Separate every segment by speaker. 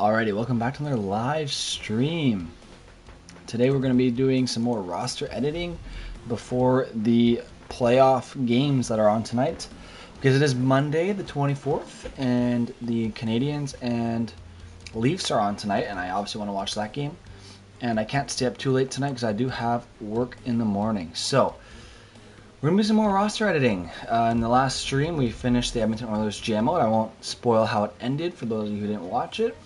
Speaker 1: Alrighty, welcome back to another live stream. Today we're going to be doing some more roster editing before the playoff games that are on tonight. Because it is Monday the 24th, and the Canadiens and Leafs are on tonight, and I obviously want to watch that game. And I can't stay up too late tonight because I do have work in the morning. So, we're going to do some more roster editing. Uh, in the last stream, we finished the Edmonton Oilers jam GMO. I won't spoil how it ended for those of you who didn't watch it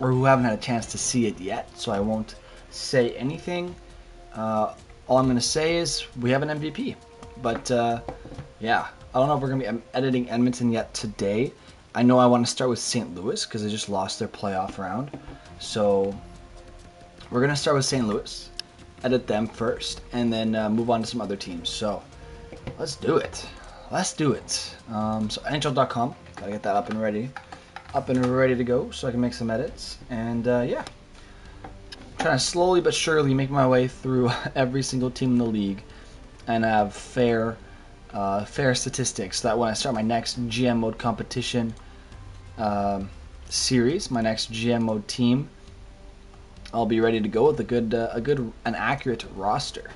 Speaker 1: or who haven't had a chance to see it yet, so I won't say anything. Uh, all I'm going to say is we have an MVP. But uh, yeah, I don't know if we're going to be editing Edmonton yet today. I know I want to start with St. Louis because they just lost their playoff round. So we're going to start with St. Louis, edit them first, and then uh, move on to some other teams. So let's do it. Let's do it. Um, so NHL.com, gotta get that up and ready up and ready to go so I can make some edits. And uh, yeah, trying to slowly but surely make my way through every single team in the league and have fair, uh, fair statistics. So that when I start my next GM mode competition um, series, my next GM mode team, I'll be ready to go with a good, uh, a good, an accurate roster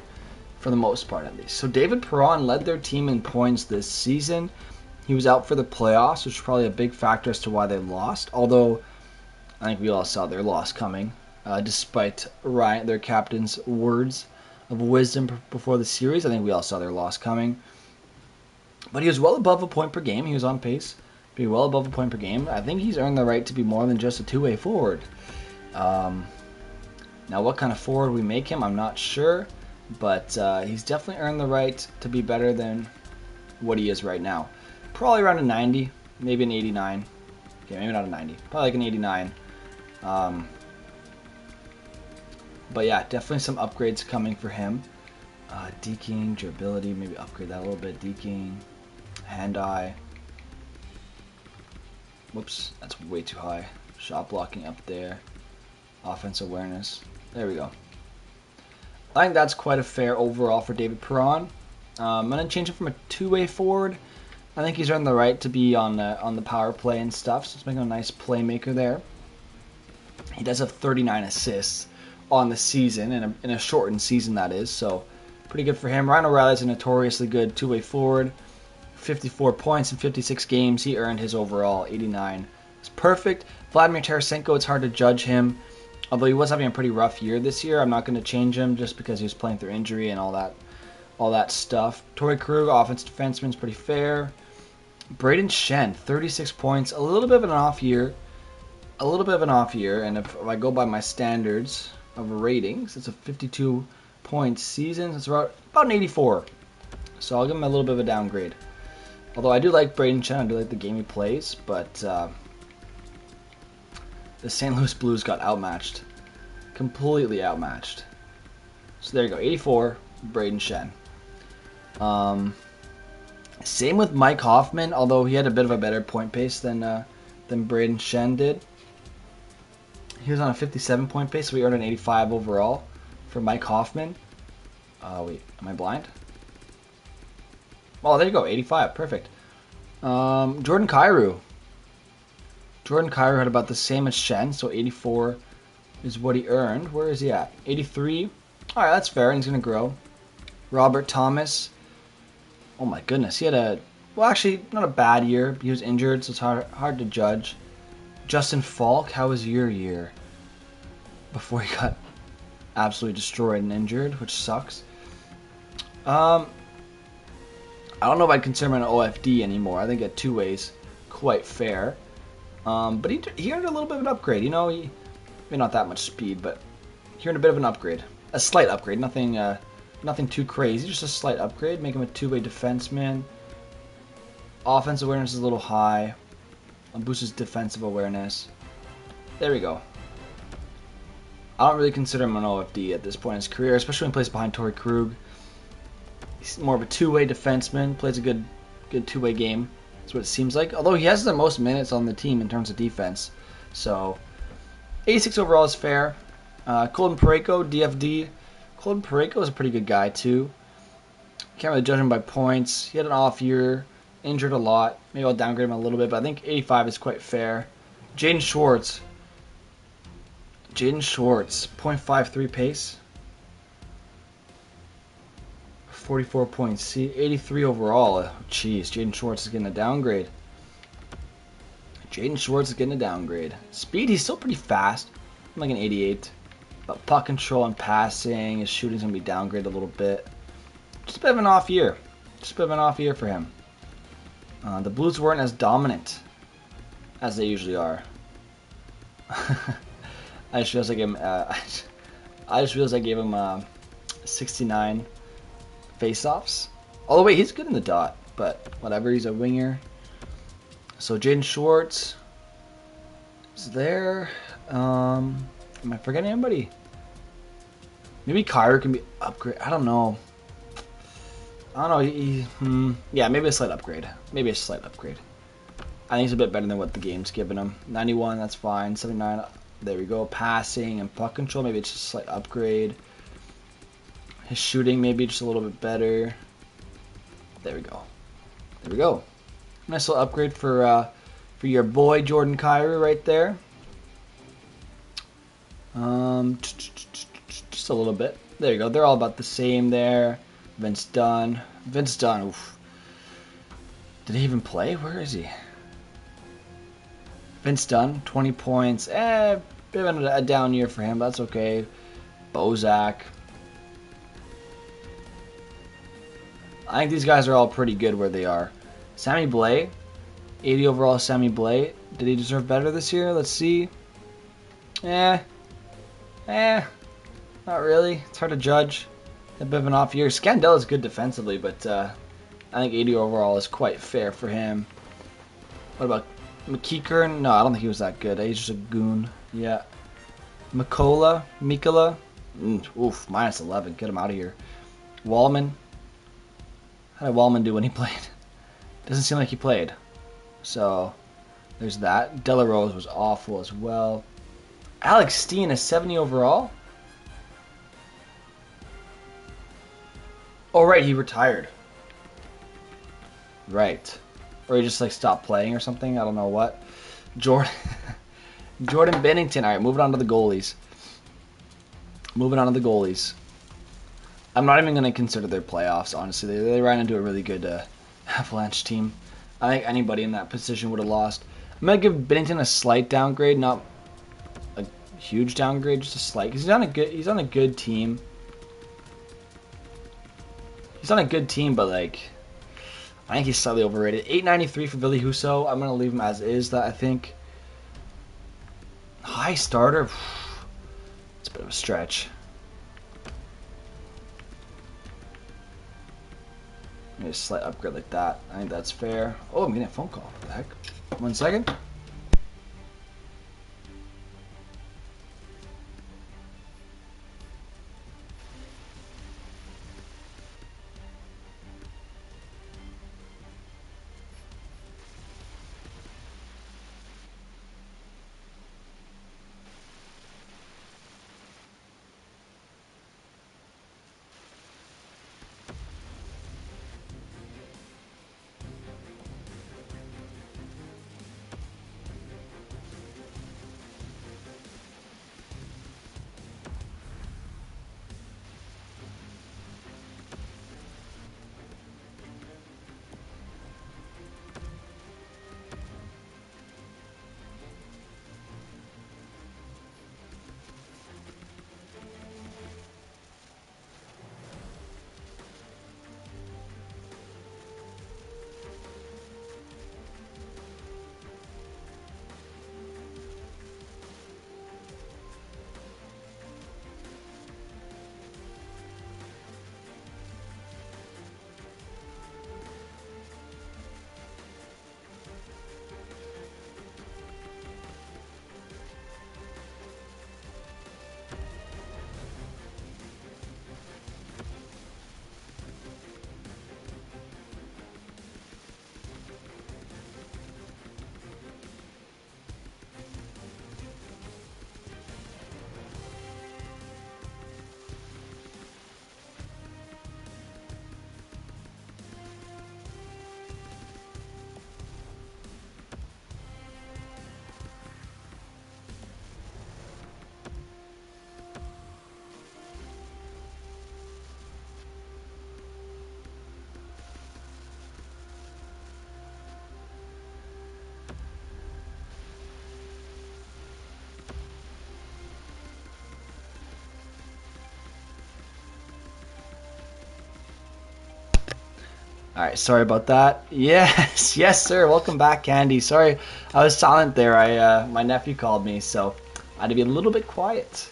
Speaker 1: for the most part at least. So David Perron led their team in points this season. He was out for the playoffs, which is probably a big factor as to why they lost. Although I think we all saw their loss coming, uh, despite Ryan, their captain's words of wisdom before the series. I think we all saw their loss coming. But he was well above a point per game. He was on pace to be well above a point per game. I think he's earned the right to be more than just a two-way forward. Um, now, what kind of forward we make him, I'm not sure, but uh, he's definitely earned the right to be better than what he is right now probably around a 90, maybe an 89. Okay, maybe not a 90, probably like an 89. Um, but yeah, definitely some upgrades coming for him. Uh, deking, durability, maybe upgrade that a little bit. Deking, hand eye. Whoops, that's way too high. Shot blocking up there. Offense awareness. There we go. I think that's quite a fair overall for David Perron. Um, I'm going to change it from a two-way forward I think he's earned the right to be on the, on the power play and stuff, so making a nice playmaker there. He does have 39 assists on the season, in a, in a shortened season that is, so pretty good for him. Ryan O'Reilly's a notoriously good two-way forward. 54 points in 56 games. He earned his overall 89. It's perfect. Vladimir Tarasenko, it's hard to judge him. Although he was having a pretty rough year this year, I'm not going to change him just because he was playing through injury and all that all that stuff. Torey Krug, offense defenseman, is pretty fair. Brayden Schenn, 36 points, a little bit of an off year. A little bit of an off year, and if, I go by my standards of ratings, it's a 52 point season. It's about, about an 84. So I'll give him a little bit of a downgrade. Although I do like Brayden Schenn, I do like the game he plays, but uh, the St. Louis Blues got outmatched. Completely outmatched. So there you go, 84, Brayden Schenn. Um, same with Mike Hoffman, although he had a bit of a better point pace than uh, than Brayden Schenn did. He was on a 57 point pace, so we earned an 85 overall for Mike Hoffman. Uh, wait, am I blind? Oh, there you go, 85, perfect. Um, Jordan Kyrou. Jordan Kyrou had about the same as Schenn, so 84 is what he earned. Where is he at? 83. All right, that's fair, and he's going to grow. Robert Thomas, oh my goodness, he had a well, actually not a bad year. He was injured, so it's hard hard to judge. Justin Faulk, how was your year? Before he got absolutely destroyed and injured, which sucks. Um, I don't know if I'd consider him an OFD anymore. I think at two ways, quite fair. Um, but he, he earned a little bit of an upgrade. You know, he maybe not that much speed, but he earned a bit of an upgrade, a slight upgrade. Nothing. Uh, Nothing too crazy, just a slight upgrade. Make him a two-way defenseman. Offensive awareness is a little high. Boosts his defensive awareness. There we go. I don't really consider him an OFD at this point in his career, especially when he plays behind Torey Krug. He's more of a two-way defenseman, plays a good good two-way game. That's what it seems like. Although he has the most minutes on the team in terms of defense. So, 86 overall is fair. Uh, Colton Parayko, DFD, Colton Parayko is a pretty good guy too. Can't really judge him by points. He had an off year, injured a lot. Maybe I'll downgrade him a little bit, but I think 85 is quite fair. Jaden Schwartz, Jaden Schwartz, 0.53 pace. 44 points. See, 83 overall. Oh, jeez, Jaden Schwartz is getting a downgrade. Jaden Schwartz is getting a downgrade. Speed, he's still pretty fast. I'm like an 88. But puck control and passing, his shooting's going to be downgraded a little bit. Just a bit of an off year. Just a bit of an off year for him. Uh, the Blues weren't as dominant as they usually are. I just realized I gave him. Uh, I just realized I gave him uh, 69 face-offs. Oh wait, he's good in the dot, but whatever. He's a winger. So Jaden Schwartz is there. Um, am I forgetting anybody? Maybe Kyrou can be upgrade. I don't know. I don't know. He, hmm, yeah, maybe a slight upgrade. Maybe a slight upgrade. I think he's a bit better than what the game's giving him. 91, that's fine. 79, there we go. Passing and puck control, maybe it's just a slight upgrade. His shooting, maybe just a little bit better. There we go. There we go. Nice little upgrade for uh, for your boy Jordan Kyrou right there. Um, just a little bit. There you go. They're all about the same there. Vince Dunn. Vince Dunn. Oof. Did he even play? Where is he? Vince Dunn, 20 points. Eh, bit of a down year for him, but that's okay. Bozak. I think these guys are all pretty good where they are. Sammy Blais, 80 overall Sammy Blais. Did he deserve better this year? Let's see. Eh. Eh. Not really. It's hard to judge. A bit of an off year. Scandella is good defensively, but uh, I think 80 overall is quite fair for him. What about MacEachern? No, I don't think he was that good. He's just a goon. Yeah. Mikkola? Mikkola? Mm, oof, minus 11. Get him out of here. Walman? How did Walman do when he played? Doesn't seem like he played. So, there's that. Delarose was awful as well. Alex Steen is 70 overall? Oh, right, he retired. Right. Or he just, like, stopped playing or something. I don't know what. Jordan... Jordan Binnington. All right, moving on to the goalies. Moving on to the goalies. I'm not even going to consider their playoffs, honestly. They, they ran into a really good uh, Avalanche team. I think anybody in that position would have lost. I'm going to give Binnington a slight downgrade, not a huge downgrade, just a slight. Because he's on a good, he's on a good team. He's on a good team, but like, I think he's slightly overrated. 893 for Ville Husso. I'm to leave him as is. That I think high starter. It's a bit of a stretch. Maybe a slight upgrade like that. I think that's fair. Oh, I'm getting a phone call. What the heck? One second. All right, sorry about that. Yes, yes, sir. Welcome back, Candy. Sorry, I was silent there. I uh, my nephew called me, so I had to be a little bit quiet.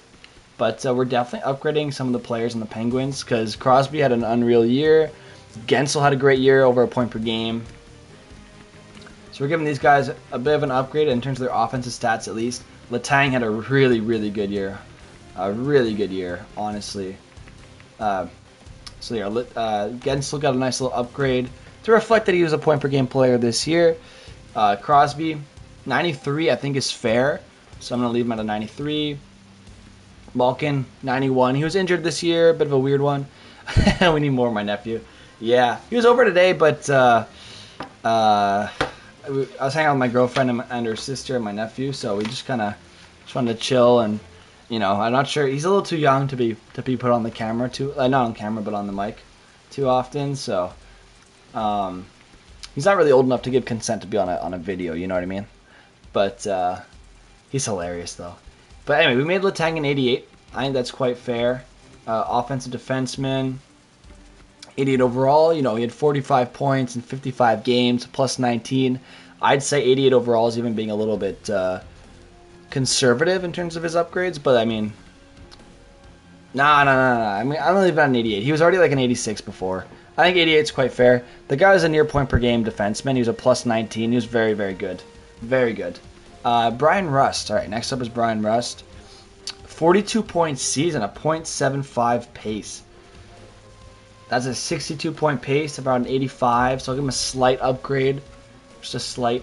Speaker 1: But uh, we're definitely upgrading some of the players in the Penguins because Crosby had an unreal year. Guentzel had a great year, over a point per game. So we're giving these guys a bit of an upgrade in terms of their offensive stats, at least. Letang had a really, really good year, a really good year, honestly. Uh, so yeah, uh, Guentzel got a nice little upgrade to reflect that he was a point per game player this year. Uh, Crosby, 93, I think is fair, so I'm gonna leave him at a 93. Malkin, 91. He was injured this year, a bit of a weird one. we need more of my nephew. Yeah, he was over today, but uh, uh, I was hanging out with my girlfriend and, and her sister and my nephew, so we just kind of just wanted to chill and you know, I'm not sure. He's a little too young to be to be put on the camera too, uh, not on camera, but on the mic too often. So, um, he's not really old enough to give consent to be on a on a video. You know what I mean? But uh, he's hilarious though. But anyway, we made Letang in 88. I think that's quite fair. Uh, offensive defenseman, 88 overall. You know, he had 45 points in 55 games, plus 19. I'd say 88 overall is even being a little bit. Uh, conservative in terms of his upgrades, but I mean, nah, nah, nah, nah. I mean, I'm leave it an 88. He was already like an 86 before. I think 88 is quite fair. The guy was a near point per game defenseman. He was a plus 19. He was very, very good. Very good. Uh, Bryan Rust. All right, next up is Bryan Rust. 42 point season, a .75 pace. That's a 62 point pace, about an 85. So I'll give him a slight upgrade. Just a slight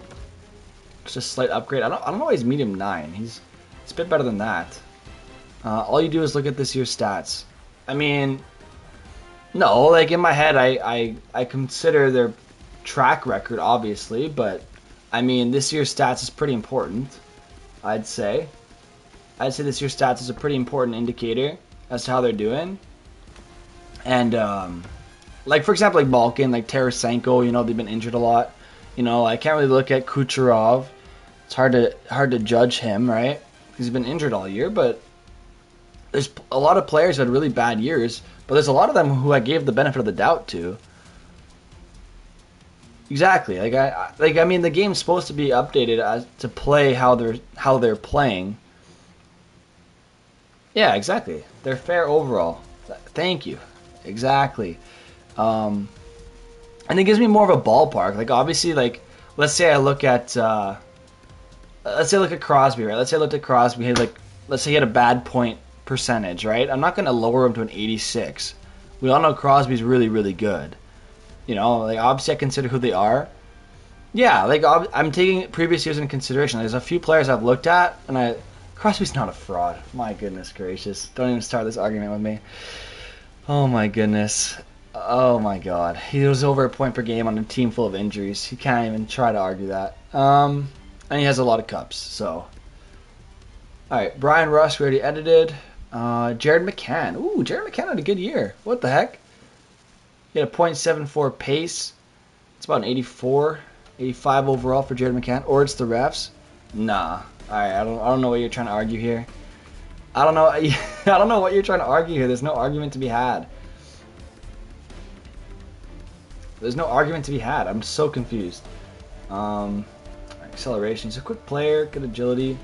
Speaker 1: just a slight upgrade. I don't, I don't know why he's medium 9. He's it's a bit better than that. Uh, all you do is look at this year's stats. I mean, no, like in my head, I, I, I consider their track record, obviously, but I mean, this year's stats is pretty important, I'd say. I'd say this year's stats is a pretty important indicator as to how they're doing. And, um, like, for example, like Malkin, like Tarasenko, you know, they've been injured a lot. You know, I can't really look at Kucherov it's hard to hard to judge him, right? He's been injured all year, but there's a lot of players had really bad years, but there's a lot of them who I gave the benefit of the doubt to. Exactly. Like I like I mean the game's supposed to be updated as to play how they're how they're playing. Yeah, exactly. They're fair overall. Thank you. Exactly. Um, and it gives me more of a ballpark. Like obviously, like let's say I look at uh, let's say look at Crosby, right? Let's say I looked at Crosby. Had like, let's say he had a bad point percentage, right? I'm not going to lower him to an 86. We all know Crosby's really, really good. You know, like obviously I consider who they are. Yeah, like I'm taking previous years into consideration. There's a few players I've looked at, and I Crosby's not a fraud. My goodness gracious! Don't even start this argument with me. Oh my goodness. Oh my god. He was over a point per game on a team full of injuries. He can't even try to argue that. Um, and he has a lot of cups. So, all right, Bryan Rust we already edited. Uh, Jared McCann. Ooh, Jared McCann had a good year. What the heck? He had a .74 pace. It's about an 84, 85 overall for Jared McCann. Or it's the refs. Nah. All right, I don't, I don't know what you're trying to argue here. I don't know. I don't know what you're trying to argue here. There's no argument to be had. There's no argument to be had. I'm so confused. Um, acceleration. He's a quick player, good agility,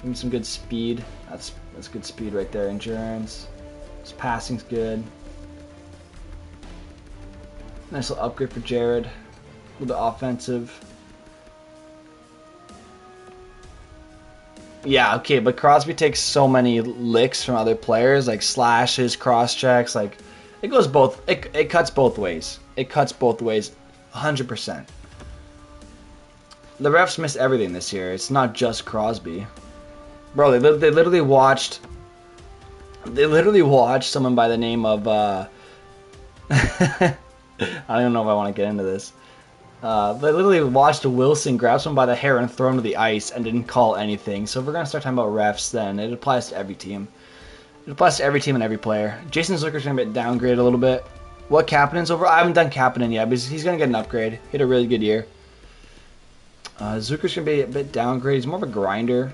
Speaker 1: even some good speed. That's that's good speed right there. Endurance. His passing's good. Nice little upgrade for Jared. A little bit offensive. Yeah, okay, but Crosby takes so many licks from other players, like slashes, cross checks, like it goes both. It, it cuts both ways. It cuts both ways, hundred percent the refs missed everything this year. It's not just Crosby, bro. They they literally watched. They literally watched someone by the name of. Uh, I don't know if I want to get into this. Uh, they literally watched Wilson grab someone by the hair and throw him to the ice and didn't call anything. So if we're gonna start talking about refs, then it applies to every team. It applies to every team and every player. Jason Zucker's gonna get downgraded a little bit. What Kapanen's over? I haven't done Kapanen yet, but he's gonna get an upgrade. He had a really good year. Uh, going to be a bit downgraded. He's more of a grinder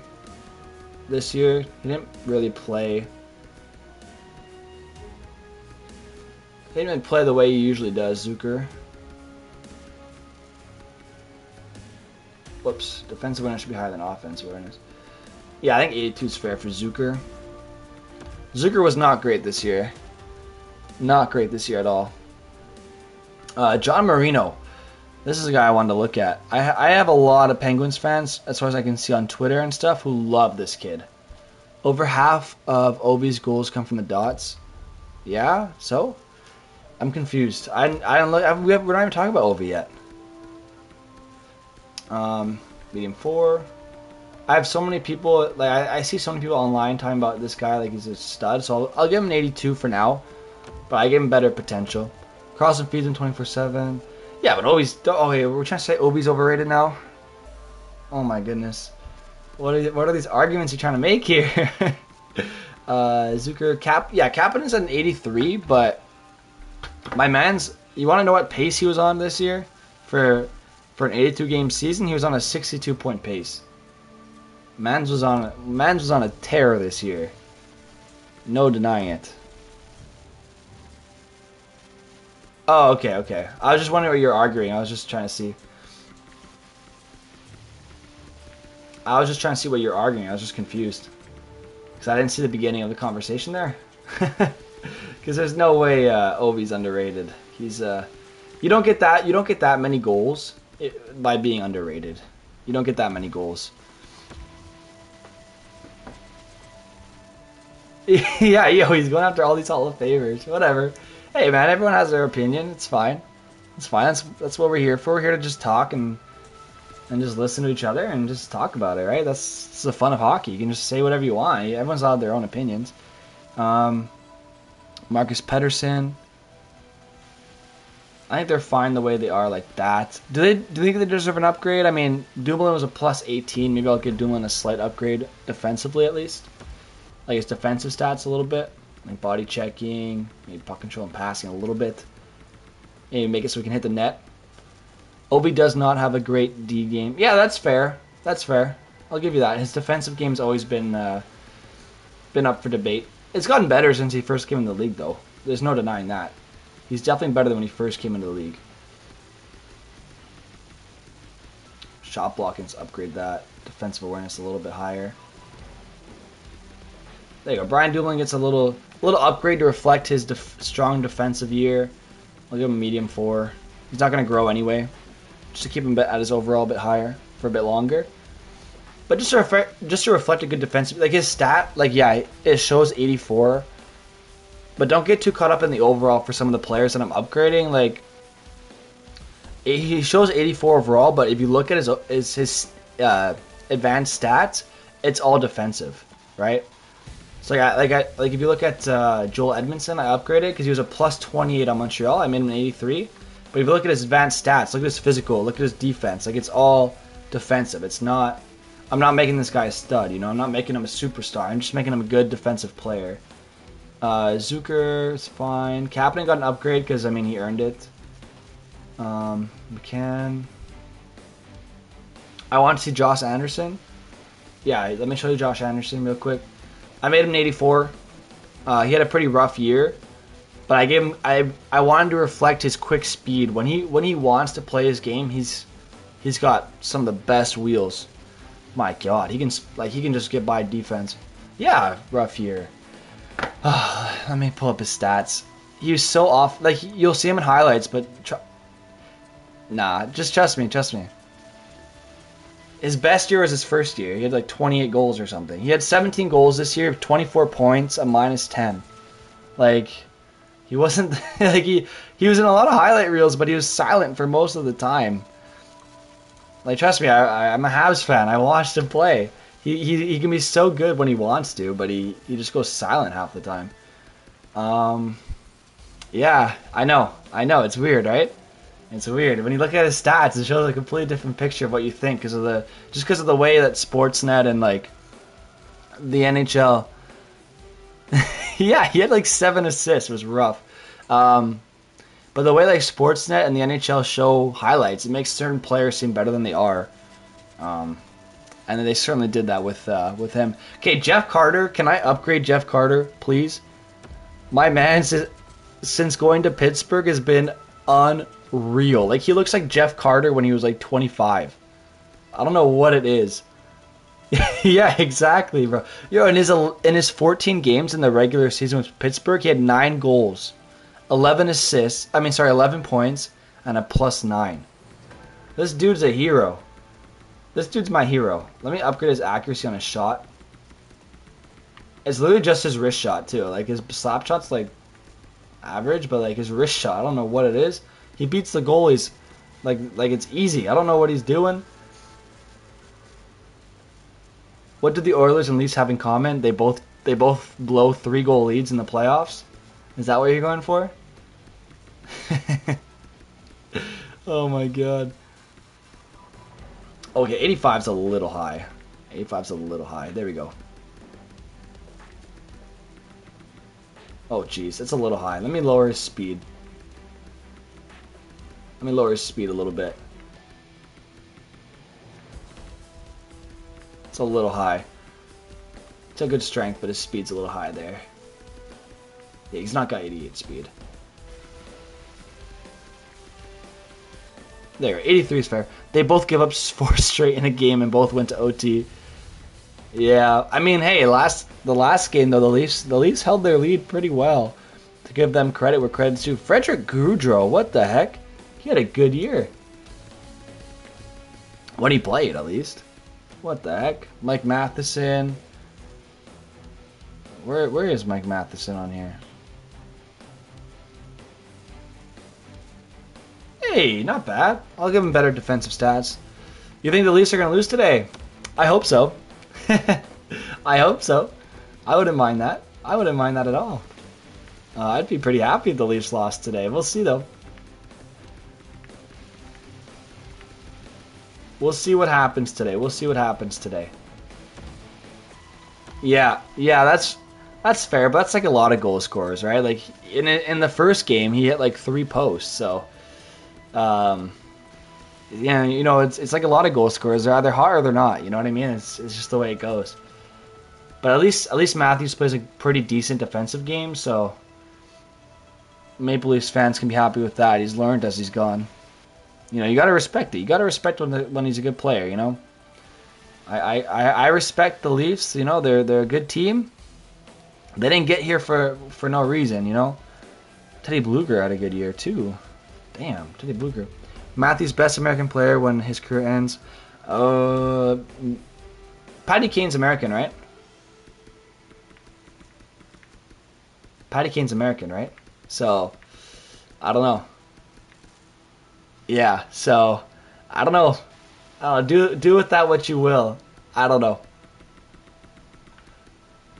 Speaker 1: this year. He didn't really play. He didn't play the way he usually does, Zucker. Whoops. Defensive awareness should be higher than offensive awareness. Yeah, I think 82 is fair for Zucker. Zucker was not great this year. Not great this year at all. Uh, John Marino. This is a guy I wanted to look at. I, I have a lot of Penguins fans, as far as I can see on Twitter and stuff, who love this kid. Over half of Ovi's goals come from the dots. Yeah, so I'm confused. I, I don't look. I, we have, we're not even talking about Ovi yet. Um, medium four. I have so many people. Like I, I, see so many people online talking about this guy like he's a stud. So I'll, I'll give him an 82 for now, but I give him better potential. Carlson feeds him 24 seven. Yeah, but Ovi's. Oh, wait, we're trying to say Ovi's overrated now. Oh my goodness. What are what are these arguments you're trying to make here? uh, Zucker Cap. Yeah, Kapanen's an 83, but my man's. You want to know what pace he was on this year for for an 82 game season? He was on a 62 point pace. Mans was on Mans was on a tear this year. No denying it. Oh, okay, okay. I was just wondering what you're arguing. I was just trying to see. I was just trying to see what you're arguing. I was just confused. Because I didn't see the beginning of the conversation there. Because there's no way uh, Ovi's underrated. He's uh, you don't get that you don't get that many goals by being underrated. You don't get that many goals. yeah, yo, he's going after all these Hall of Famers. Whatever hey man, everyone has their opinion. It's fine. It's fine. That's that's what we're here for. We're here to just talk and and just listen to each other and just talk about it, right? That's, that's the fun of hockey. You can just say whatever you want. Everyone's allowed their own opinions. Um, Marcus Pettersson. I think they're fine the way they are like that. Do they do you think they deserve an upgrade? I mean, Dumoulin was a plus 18. Maybe I'll give Dumoulin a slight upgrade defensively at least. Like his defensive stats a little bit like body checking, maybe puck control and passing a little bit. Maybe make it so we can hit the net. Ovi does not have a great D game. Yeah, that's fair. That's fair. I'll give you that. His defensive game's always been uh, been up for debate. It's gotten better since he first came in the league, though. There's no denying that. He's definitely better than when he first came into the league. Shot blocking's upgrade that. Defensive awareness a little bit higher. There you go. Brian Dumoulin gets a little little upgrade to reflect his def- strong defensive year. I'll give him a medium four. He's not going to grow anyway, just to keep him at his overall a bit higher for a bit longer. But just to reflect, just to reflect a good defensive, like his stat, like yeah, it shows 84. But don't get too caught up in the overall for some of the players that I'm upgrading. Like he shows 84 overall, but if you look at his his, his uh, advanced stats, it's all defensive, right? So like I, like I, like if you look at uh, Joel Edmundson, I upgraded because he was a plus 28 on Montreal. I made him an 83. But if you look at his advanced stats, look at his physical, look at his defense. Like it's all defensive. It's not. I'm not making this guy a stud. You know, I'm not making him a superstar. I'm just making him a good defensive player. Uh, Zucker is fine. Kapanen got an upgrade because I mean he earned it. Um, McCann. I want to see Josh Anderson. Yeah, let me show you Josh Anderson real quick. I made him an 84. Uh, he had a pretty rough year, but I gave him. I I wanted to reflect his quick speed when he when he wants to play his game. He's he's got some of the best wheels. My God, he can like he can just get by defense. Yeah, rough year. Let me pull up his stats. He was so off. Like you'll see him in highlights, but tr- nah, just trust me. Trust me his best year was his first year. He had like 28 goals or something. He had 17 goals this year, 24 points, a minus 10. Like he wasn't like he he was in a lot of highlight reels, but he was silent for most of the time. Like trust me, I, I am a Habs fan. I watched him play. He, he he can be so good when he wants to, but he he just goes silent half the time. Um, yeah, I know, I know, it's weird, right? It's weird when you look at his stats. It shows a completely different picture of what you think because of the just because of the way that Sportsnet and like the NHL. yeah, he had like seven assists. It was rough. Um, but the way like Sportsnet and the NHL show highlights, it makes certain players seem better than they are. Um, and they certainly did that with uh, with him. Okay, Jeff Carter. Can I upgrade Jeff Carter, please? My man, since going to Pittsburgh, has been un real. Like he looks like Jeff Carter when he was like 25. I don't know what it is. yeah, exactly, bro. Yo, in his in his 14 games in the regular season with Pittsburgh, he had nine goals, 11 assists. I mean, sorry, 11 points and a plus nine. This dude's a hero. This dude's my hero. Let me upgrade his accuracy on his shot. It's literally just his wrist shot too. Like his slap shot's like average, but like his wrist shot, I don't know what it is. He beats the goalies like like it's easy. I don't know what he's doing. What did the Oilers and Leafs have in common? They both they both blow three goal leads in the playoffs. Is that what you're going for? oh my god. Okay, 85's a little high. 85's a little high. There we go. Oh, jeez. It's a little high. Let me lower his speed. Let me lower his speed a little bit. It's a little high. It's a good strength, but his speed's a little high there. Yeah, he's not got 88 speed. There, 83 is fair. They both give up four straight in a game and both went to OT. Yeah, I mean, hey, last the last game though, the Leafs the Leafs held their lead pretty well. To give them credit where credit's due. Frederick Gaudreau, what the heck? He had a good year. When he played, at least. What the heck? Mike Matheson. Where where is Mike Matheson on here? Hey, not bad. I'll give him better defensive stats. You think the Leafs are going to lose today? I hope so. I hope so. I wouldn't mind that. I wouldn't mind that at all. Uh, I'd be pretty happy if the Leafs lost today. We'll see, though. We'll see what happens today. We'll see what happens today. Yeah, yeah, that's that's fair, but that's like a lot of goal scorers, right? Like in in the first game, he hit like three posts, so um, yeah, you know, it's it's like a lot of goal scorers. They're either hot or they're not. You know what I mean? It's it's just the way it goes. But at least at least Matthews plays a pretty decent defensive game, so Maple Leafs fans can be happy with that. He's learned as he's gone you know, you got to respect it. You got to respect when the, when he's a good player. You know, I, I I respect the Leafs. You know, they're they're a good team. They didn't get here for for no reason. You know, Teddy Blueger had a good year too. Damn, Teddy Blueger. Matthews best American player when his career ends. Uh, Patty Kane's American, right? Patty Kane's American, right? So, I don't know yeah, so I don't know. Know. Do do with that what you will. I don't know.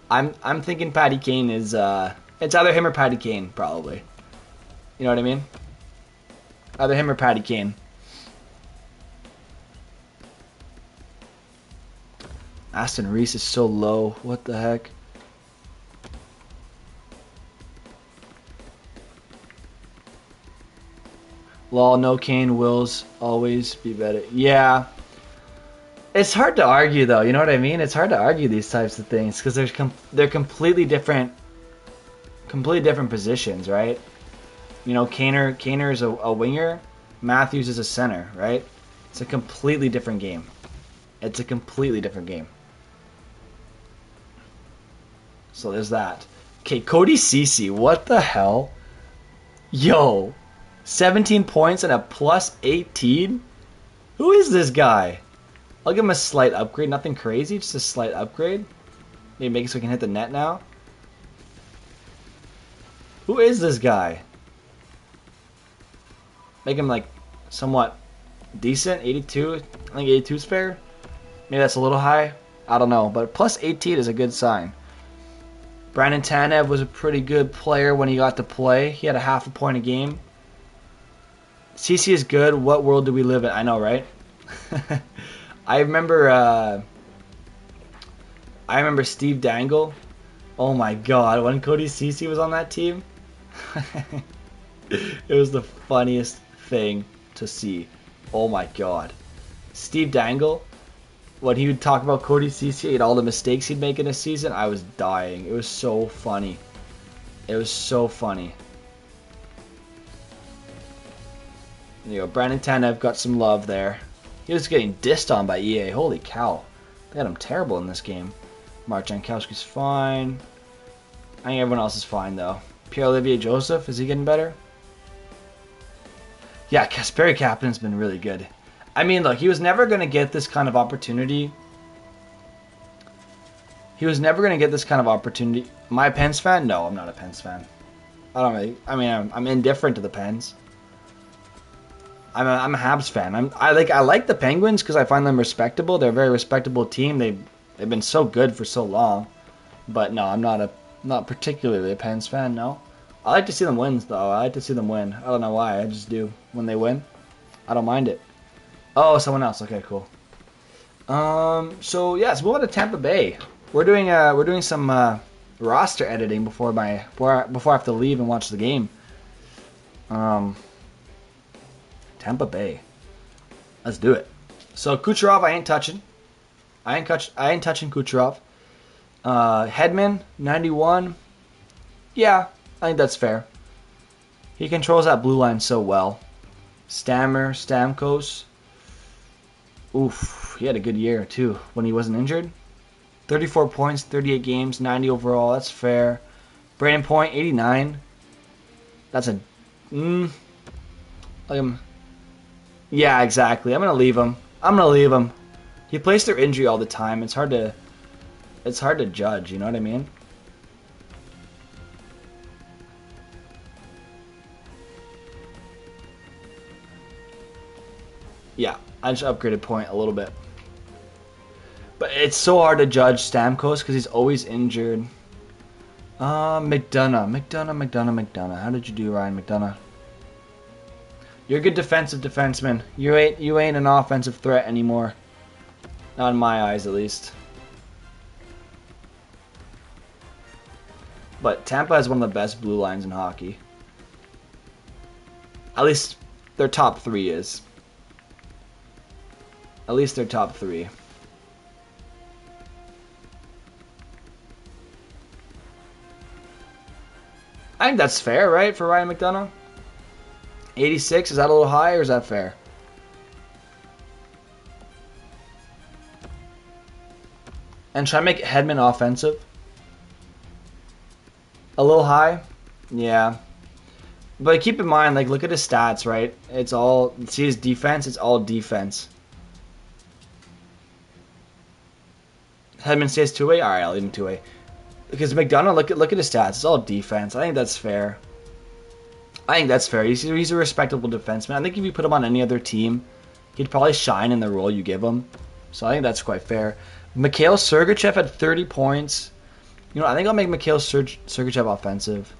Speaker 1: I'm I'm thinking Patty Kane is uh it's either him or Patty Kane probably. You know what I mean? Either him or Patty Kane. Aston Reese is so low. What the heck? Law, no Kane wills always be better. Yeah. It's hard to argue though, you know what I mean? It's hard to argue these types of things because they're com- they're completely different completely different positions, right? You know, Kaner Kaner is a, a winger, Matthews is a center, right? It's a completely different game. It's a completely different game. So there's that. Okay, Cody Ceci, what the hell? Yo, 17 points and a plus 18? Who is this guy? I'll give him a slight upgrade. Nothing crazy, just a slight upgrade. Maybe make it so he can hit the net now. Who is this guy? Make him like somewhat decent. 82. I think 82 is fair. Maybe that's a little high. I don't know. But plus 18 is a good sign. Brandon Tanev was a pretty good player when he got to play. He had a half a point a game. Ceci is good. What world do we live in? I know, right? I remember. Uh, I remember Steve Dangle. Oh my God! When Cody Ceci was on that team, it was the funniest thing to see. Oh my God! Steve Dangle, when he would talk about Cody Ceci and all the mistakes he'd make in a season, I was dying. It was so funny. It was so funny. You know, Brandon Tanev got some love there. He was getting dissed on by EA. Holy cow. They had him terrible in this game. Mark Jankowski's fine. I think everyone else is fine, though. Pierre-Olivier Joseph, is he getting better? Yeah, Kasperi Kapanen's been really good. I mean, look, he was never going to get this kind of opportunity. He was never going to get this kind of opportunity. A Pens fan? No, I'm not a Pens fan. I don't really. I mean, I'm, I'm indifferent to the Pens. I'm a, I'm a Habs fan. I'm I like I like the Penguins because I find them respectable. They're a very respectable team. They they've been so good for so long. But no, I'm not a not particularly a Pens fan. No, I like to see them win though. I like to see them win. I don't know why. I just do. When they win, I don't mind it. Oh, someone else. Okay, cool. Um. So yes, move on to Tampa Bay. We're doing uh we're doing some uh, roster editing before my before I, before I have to leave and watch the game. Um. Tampa Bay. Let's do it. So Kucherov, I ain't touching. I ain't touch. I ain't touching Kucherov. Uh, Hedman, 91. Yeah, I think that's fair. He controls that blue line so well. Stammer, Stamkos. Oof, he had a good year too when he wasn't injured. 34 points, 38 games, 90 overall. That's fair. Brayden Point, 89. That's a. Mm, like him. Yeah, exactly. I'm gonna leave him. I'm gonna leave him. He plays through injury all the time. It's hard to. It's hard to judge. You know what I mean? Yeah, I just upgraded point a little bit. But it's so hard to judge Stamkos because he's always injured. Uh, McDonagh, McDonagh, McDonough, McDonagh. How did you do, Ryan McDonagh? You're a good defensive defenseman. You ain't you ain't an offensive threat anymore. Not in my eyes, at least. But Tampa has one of the best blue lines in hockey. At least their top three is. At least their top three. I think that's fair, right, for Ryan McDonagh? 86, is that a little high or is that fair? And try to make Hedman offensive. A little high? Yeah. But keep in mind, like, look at his stats, right? It's all, see his defense? It's all defense. Hedman stays two way? Alright, I'll leave him two way. Because McDonagh, look at look at his stats. It's all defense. I think that's fair. I think that's fair. He's, he's a respectable defenseman. I think if you put him on any other team, he'd probably shine in the role you give him. So I think that's quite fair. Mikhail Sergachev had 30 points. You know, I think I'll make Mikhail Serg- Sergachev offensive.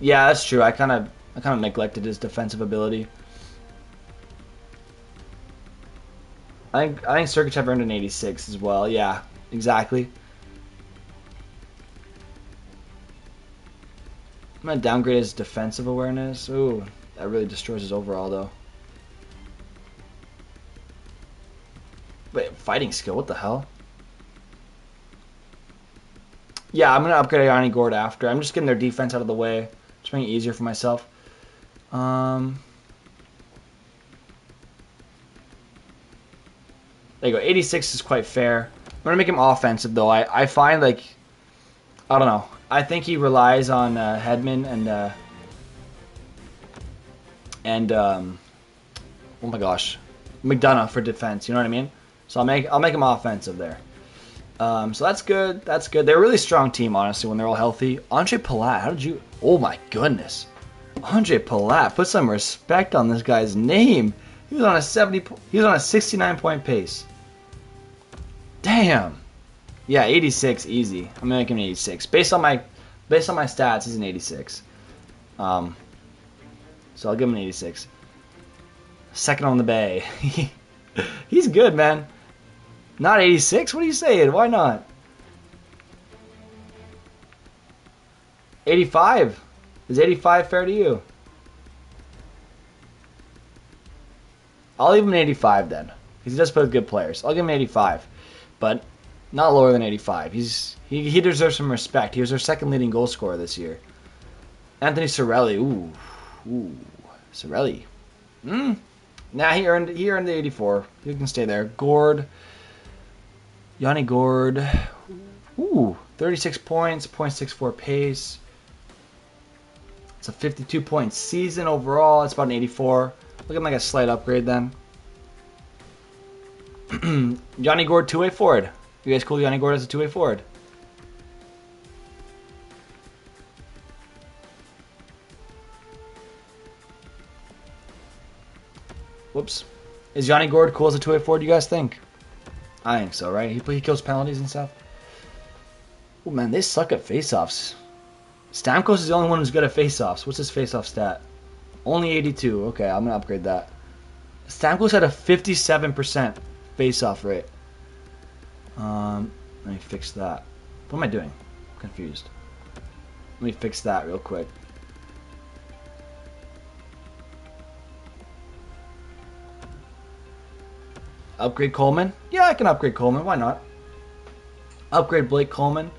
Speaker 1: Yeah, that's true. I kind of I kind of neglected his defensive ability. I think I think Sergachev earned an 86 as well. Yeah, exactly. I'm gonna downgrade his defensive awareness. Ooh, that really destroys his overall though. Wait, fighting skill? What the hell? Yeah, I'm gonna upgrade Yanni Gourde after. I'm just getting their defense out of the way. Just making it easier for myself. Um, there you go. 86 is quite fair. I'm gonna make him offensive though. I I find like I don't know. I think he relies on uh, and uh, and um, oh my gosh, McDonagh for defense. You know what I mean? So I'll make I'll make him offensive there. Um, so that's good. That's good. They're a really strong team, honestly, when they're all healthy. Andre Palat, how did you? Oh my goodness, Andre Palat. Put some respect on this guy's name. He was on a seventy. He was on a sixty-nine point pace. Damn. Yeah, 86 easy. I'm gonna make him an 86 based on my based on my stats. He's an 86. Um, so I'll give him an 86. Second on the bay. He's good, man. Not 86. What are you saying? Why not? 85. Is 85 fair to you? I'll leave him an 85 then. He does put good players. I'll give him an 85. But not lower than 85. He's he, he deserves some respect. He was our second leading goal scorer this year. Anthony Cirelli, ooh, ooh, Cirelli. Hmm. Nah, he earned he earned the 84. He can stay there. Gourde, Yanni Gourde. Ooh, 36 points, 0.64 pace. It's a 52 point season overall. It's about an 84. Looking like a slight upgrade then. Yanni Gourde, two way forward. You guys cool Yanni Gourde as a two way forward? Whoops. Is Yanni Gourde cool as a two-way forward? You guys think? I think so, right? He he kills penalties and stuff. Oh man, they suck at face-offs. Stamkos is the only one who's good at face-offs. What's his face-off stat? Only 82. Okay, I'm gonna upgrade that. Stamkos had a 57% face-off rate. Um, let me fix that. What am I doing? I'm confused. Let me fix that real quick. Upgrade Coleman? Yeah, I can upgrade Coleman. Why not? Upgrade Blake Coleman.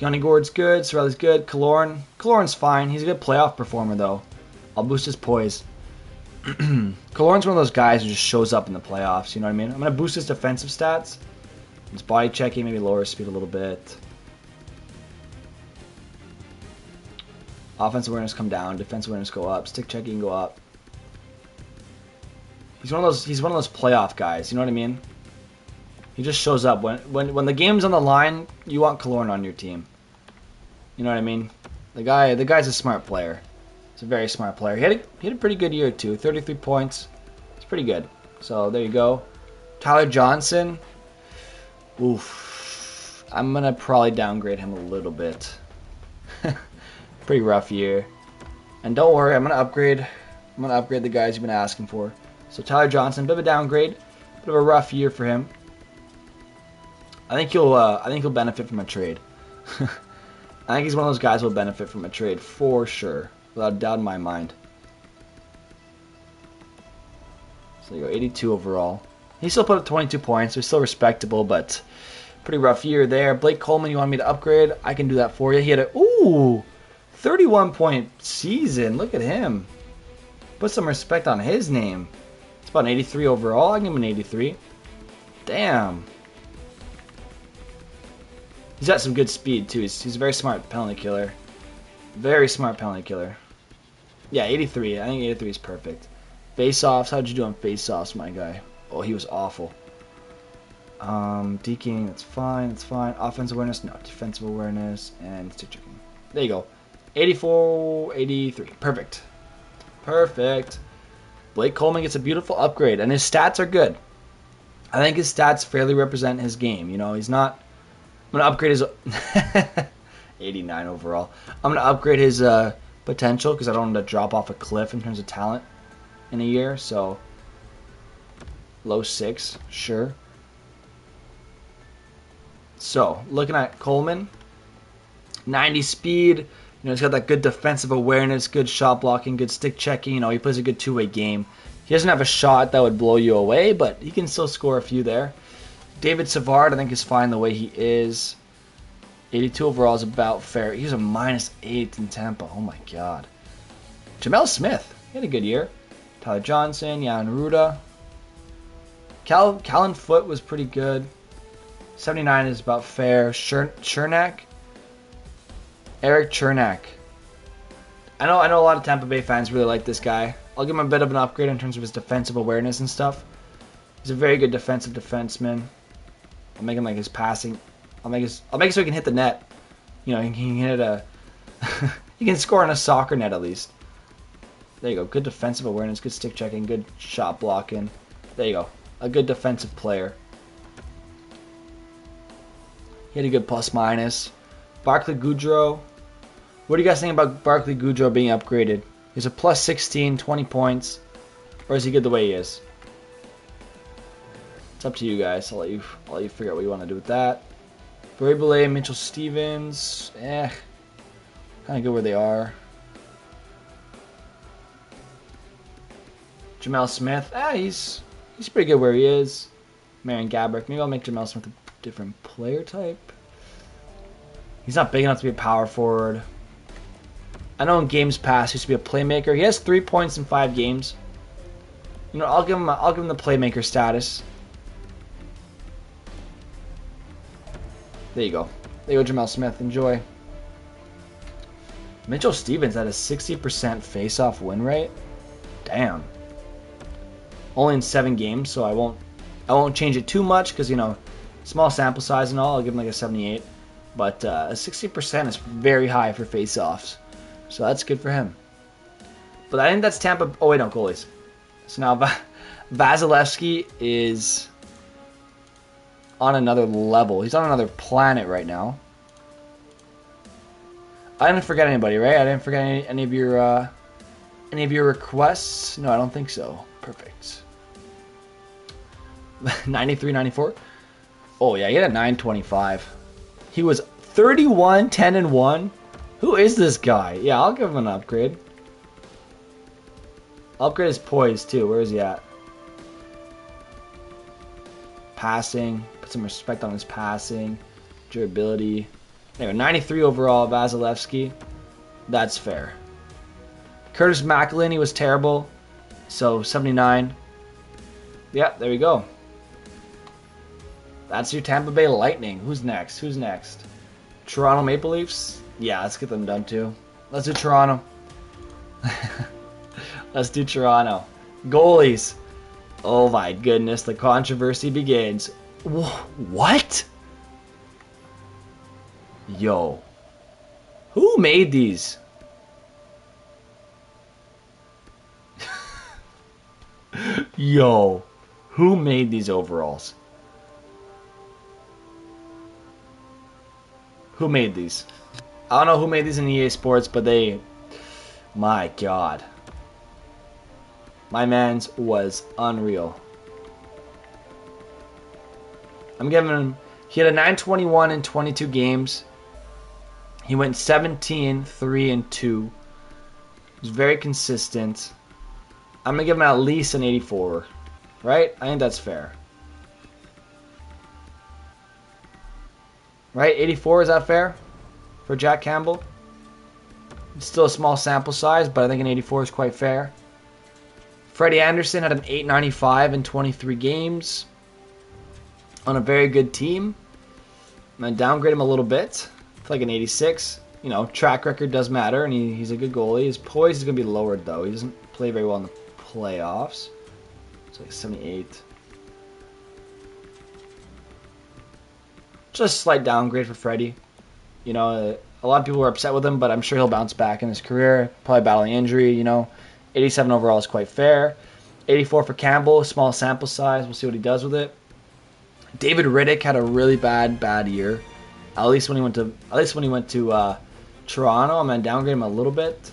Speaker 1: Yanni Gourde's good. Cirelli's good. Killorn. Killorn's fine. He's a good playoff performer, though. I'll boost his poise. Killorn's one of those guys who just shows up in the playoffs. You know what I mean? I'm going to boost his defensive stats. His body checking, maybe lower speed a little bit. Offensive awareness come down. Defensive awareness go up. Stick checking go up. He's one of those. He's one of those playoff guys. You know what I mean? He just shows up when when when the game's on the line. You want Killorn on your team. You know what I mean? The guy. The guy's a smart player. He's a very smart player. He had a, he had a pretty good year too. 33 points. It's pretty good. So there you go. Tyler Johnson. Oof. I'm gonna probably downgrade him a little bit. pretty rough year. And don't worry, I'm gonna upgrade. I'm gonna upgrade the guys you've been asking for. So Tyler Johnson, bit of a downgrade, bit of a rough year for him. I think he'll uh, I think he'll benefit from a trade. I think he's one of those guys who will benefit from a trade for sure, without a doubt in my mind. So you go 82 overall. He still put up 22 points, he's still respectable, but pretty rough year there. Blake Coleman, you want me to upgrade? I can do that for you. He had a ooh, 31 point season. Look at him. Put some respect on his name It's about an 83 overall. I give him an 83. Damn. He's got some good speed, too. He's, he's a very smart penalty killer. Very smart penalty killer. Yeah, 83. I think 83 is perfect. Face-offs. How'd you do on face-offs, my guy? Oh, he was awful. Um, deking, that's fine, that's fine. Offensive awareness, no. Defensive awareness, and stick checking. There you go. 84, 83. Perfect. Perfect. Blake Coleman gets a beautiful upgrade, and his stats are good. I think his stats fairly represent his game. You know, he's not. I'm gonna upgrade his 89 overall. I'm gonna upgrade his uh, potential because I don't want to drop off a cliff in terms of talent in a year. So low six, sure. So looking at Coleman, 90 speed, you know, he's got that good defensive awareness, good shot blocking, good stick checking. You know, he plays a good two way game. He doesn't have a shot that would blow you away, but he can still score a few there. David Savard, I think, is fine the way he is. 82 overall is about fair. He's a minus 8 in Tampa. Oh my god. Gemel Smith, he had a good year. Tyler Johnson, Jan Rutta. Cal, Callan Foote was pretty good. 79 is about fair. Cernak, Erik Cernak. I know I know a lot of Tampa Bay fans really like this guy. I'll give him a bit of an upgrade in terms of his defensive awareness and stuff. He's a very good defensive defenseman. I'll make him like his passing. I'll make his. I'll make it so he can hit the net. You know, he can hit a. he can score on a soccer net at least. There you go. Good defensive awareness, good stick checking, good shot blocking. There you go. A good defensive player. He had a good plus minus. Barclay Goodrow, what do you guys think about Barclay Goodrow being upgraded? He's a plus 16, 20 points, or is he good the way he is? It's up to you guys. I'll let you, I'll let you figure out what you want to do with that. Barré Mitchell Stephens, eh, kind of good where they are. Gemel Smith, ah, he's he's pretty good where he is. Marian Gaborik, maybe I'll make Gemel Smith a different player type. He's not big enough to be a power forward. I know in games past he used to be a playmaker. He has three points in five games. You know, I'll give him. I'll give him the playmaker status. There you go. There you go, Gemel Smith. Enjoy. Mitchell Stephens at a 60% face-off win rate. Damn. Only in seven games, so I won't. I won't change it too much because you know, small sample size and all. I'll give him like a 78, but uh, a 60% is very high for face-offs, so that's good for him. But I think that's Tampa. Oh wait, no goalies. So now Va- Vasilevskiy is on another level. He's on another planet right now. I didn't forget anybody, right? I didn't forget any, any of your uh, any of your requests. No, I don't think so. Perfect. 93, 94. Oh yeah, he had a 925. He was 31, 10 and 1. Who is this guy? Yeah, I'll give him an upgrade. Upgrade his poise too. Where is he at? Passing. Put some respect on his passing. Durability. Anyway, 93 overall, Vasilevskiy. That's fair. Curtis McElhinney was terrible. So 79. Yeah, there we go. That's your Tampa Bay Lightning. Who's next? Who's next? Toronto Maple Leafs? Yeah, let's get them done too. Let's do Toronto. let's do Toronto. Goalies. Oh my goodness, the controversy begins. What? Yo. Who made these? Yo. Who made these overalls? Who made these? I don't know who made these in EA Sports, but they. My god. My man's was unreal. I'm giving him. He had a 921 in 22 games. He went 17, 3, and 2. He was very consistent. I'm to give him at least an 84. Right? I think that's fair. Right? 84, is that fair? For Jack Campbell? It's still a small sample size, but I think an 84 is quite fair. Freddie Andersen had an 895 in 23 games on a very good team. I'm going to downgrade him a little bit to like an 86. You know, track record does matter, and he, he's a good goalie. His poise is going to be lowered, though. He doesn't play very well in the playoffs. It's like 78. Just a slight downgrade for Freddie. You know, a lot of people were upset with him, but I'm sure he'll bounce back in his career. Probably battling injury, you know. 87 overall is quite fair. 84 for Campbell, small sample size. We'll see what he does with it. David Rittich had a really bad, bad year. At least when he went to, at least when he went to uh, Toronto, I'm gonna downgrade him a little bit,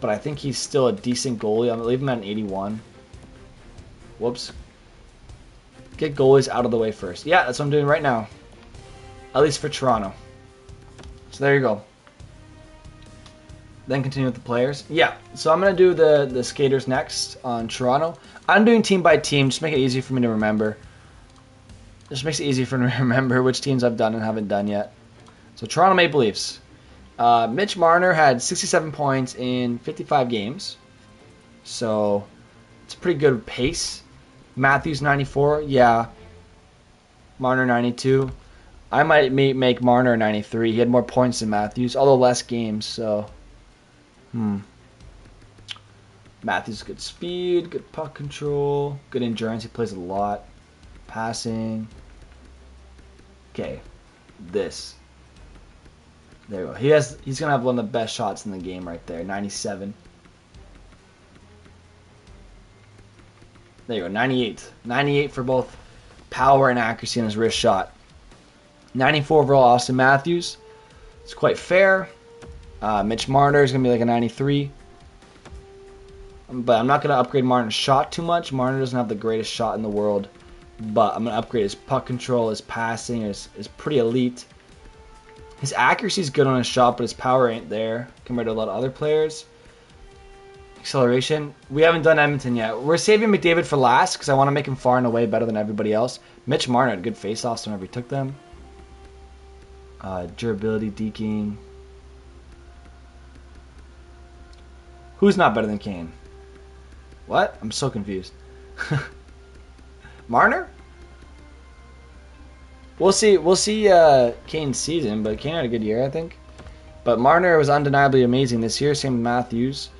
Speaker 1: but I think he's still a decent goalie. I'm gonna leave him at an 81. Whoops. Get goalies out of the way first. Yeah, that's what I'm doing right now. At least for Toronto. So there you go. Then continue with the players. Yeah, so I'm gonna do the the skaters next on Toronto. I'm doing team by team, just make it easy for me to remember. Just makes it easy for me to remember which teams I've done and haven't done yet. So Toronto Maple Leafs. Uh, Mitch Marner had 67 points in 55 games. So it's a pretty good pace. Matthews 94, yeah. Marner 92. I might make Marner 93. He had more points than Matthews, although less games. So, hmm. Matthews good speed, good puck control, good endurance. He plays a lot. Passing. Okay, this. There you go. He has. He's gonna have one of the best shots in the game right there. 97. There you go. 98. 98 for both power and accuracy in his wrist shot. 94 overall, Auston Matthews. It's quite fair. Uh, Mitch Marner is gonna be like a 93. But I'm not gonna upgrade Marner's shot too much. Marner doesn't have the greatest shot in the world but I'm going to upgrade his puck control, his passing is, is pretty elite. His accuracy is good on his shot, but his power ain't there compared to a lot of other players. Acceleration. We haven't done Edmonton yet. We're saving McDavid for last because I want to make him far and away better than everybody else. Mitch Marner had good face-offs whenever he took them. Uh, durability, deking. Who's not better than Kane? What? I'm so confused. Marner? We'll see. We'll see uh, Kane's season, but Kane had a good year, I think. But Marner was undeniably amazing this year. Same with Matthews.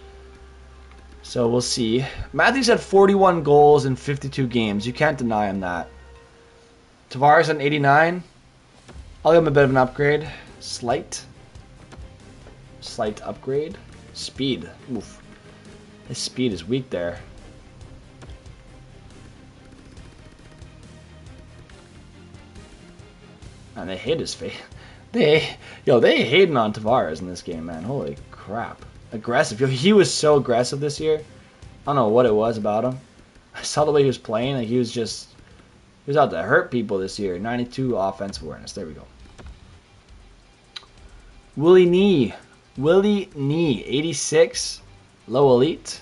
Speaker 1: So we'll see. Matthews had 41 goals in 52 games. You can't deny him that. Tavares on 89. I'll give him a bit of an upgrade. Slight. Slight upgrade. Speed. Oof. His speed is weak there. And they hate his face. They, yo, they hating on Tavares in this game, man. Holy crap. Aggressive. Yo, he was so aggressive this year. I don't know what it was about him. I saw the way he was playing. Like he was just, he was out to hurt people this year. 92 offensive awareness. There we go. Willie Knee. Willie Knee. 86. Low elite.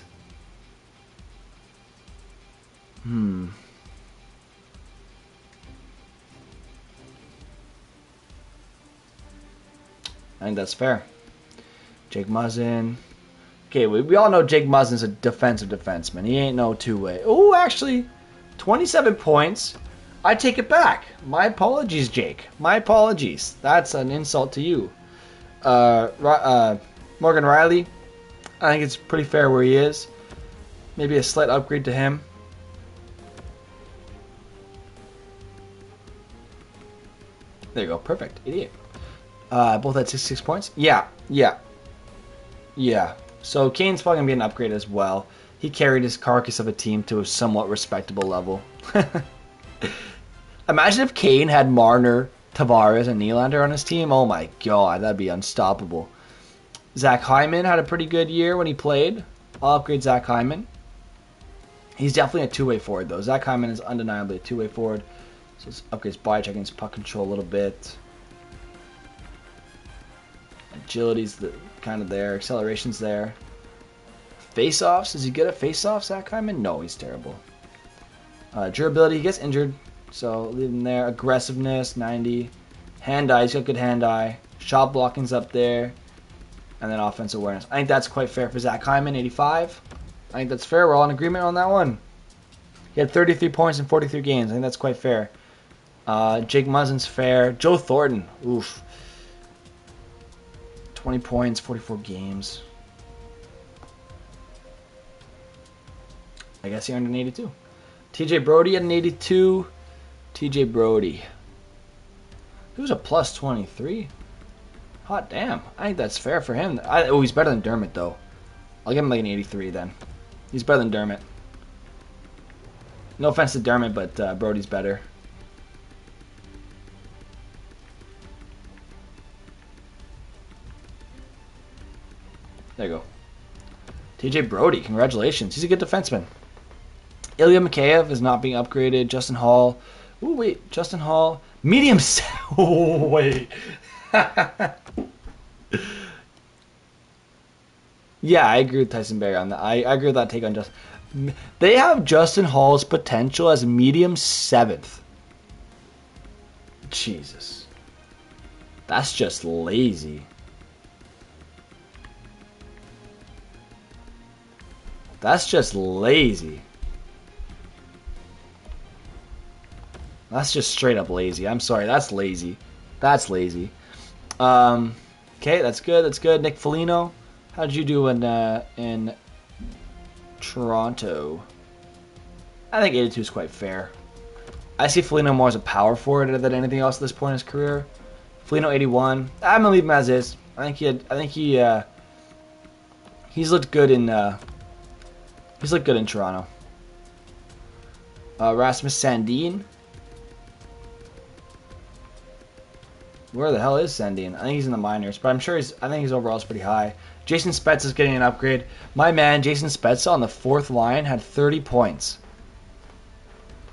Speaker 1: Hmm. I think that's fair. Jake Muzzin. Okay, we, we all know Jake Muzzin's a defensive defenseman. He ain't no two way. Oh, actually, 27 points. I take it back. My apologies, Jake. My apologies. That's an insult to you. Uh, uh, Morgan Rielly, I think it's pretty fair where he is. Maybe a slight upgrade to him. There you go. Perfect. 88. Uh, both at 66 points. Yeah, yeah, yeah. So Kane's probably gonna be an upgrade as well. He carried his carcass of a team to a somewhat respectable level. Imagine if Kane had Marner, Tavares, and Nylander on his team. Oh my god, that'd be unstoppable. Zach Hyman had a pretty good year when he played. I'll upgrade Zach Hyman. He's definitely a two-way forward though. Zach Hyman is undeniably a two-way forward. So let's upgrade his body check against puck control a little bit. Agility's the, kind of there. Acceleration's there. Face-offs. Is he good at face-offs, Zach Hyman? No, he's terrible. Uh, durability, he gets injured, so leave him there. Aggressiveness, 90. Hand-eye, he's got good hand-eye. Shot blocking's up there. And then offensive awareness. I think that's quite fair for Zach Hyman, 85. I think that's fair. We're all in agreement on that one. He had 33 points in 43 games. I think that's quite fair. Uh, Jake Muzzin's fair. Joe Thornton, oof. 20 points, 44 games. I guess he earned an 82. TJ Brodie at an 82. TJ Brodie. Was a plus 23. Hot damn. I think that's fair for him. I, oh, he's better than Dermott, though. I'll give him like an 83 then. He's better than Dermott. No offense to Dermott, but uh, Brodie's better. There you go. TJ Brodie, congratulations. He's a good defenseman. Ilya Mikheyev is not being upgraded. Justin Holl. Oh, wait. Justin Holl. Medium. oh, wait. yeah, I agree with Tyson Barrie on that. I, I agree with that take on Justin. They have Justin Holl's potential as medium seventh. Jesus. That's just lazy. That's just lazy. That's just straight up lazy. I'm sorry, that's lazy. That's lazy. Um, okay, that's good. That's good. Nick Foligno, how did you do in uh, in Toronto? I think 82 is quite fair. I see Foligno more as a power forward than anything else at this point in his career. Foligno 81. I'm gonna leave him as is. I think he had. I think he. Uh, he's looked good in uh, He's looked good in Toronto. Uh, Rasmus Sandin. Where the hell is Sandin? I think he's in the minors, but I'm sure he's. I think his overall is pretty high. Jason Spezza is getting an upgrade. My man, Jason Spezza, on the fourth line had 30 points.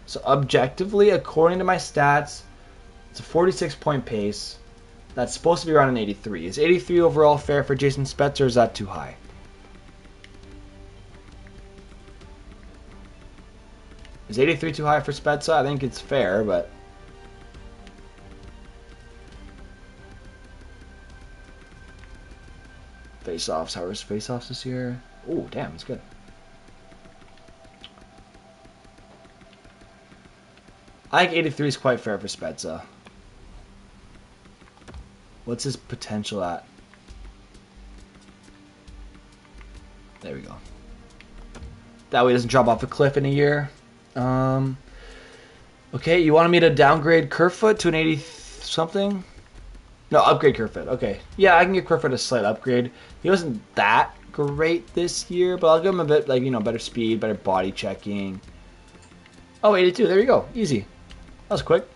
Speaker 1: So objectively, according to my stats, it's a 46 point pace. That's supposed to be around an 83. Is 83 overall fair for Jason Spezza, or is that too high? Is 83 too high for Spezza? I think it's fair, but... Face-offs. How are his face-offs this year? Oh, damn, it's good. I think 83 is quite fair for Spezza. What's his potential at? There we go. That way he doesn't drop off a cliff in a year. Um, okay, you wanted me to downgrade Kerfoot to an 80 something? No, upgrade Kerfoot. Okay. Yeah, I can give Kerfoot a slight upgrade. He wasn't that great this year, but I'll give him a bit, like, you know, better speed, better body checking. Oh, 82. There you go. Easy. That was quick.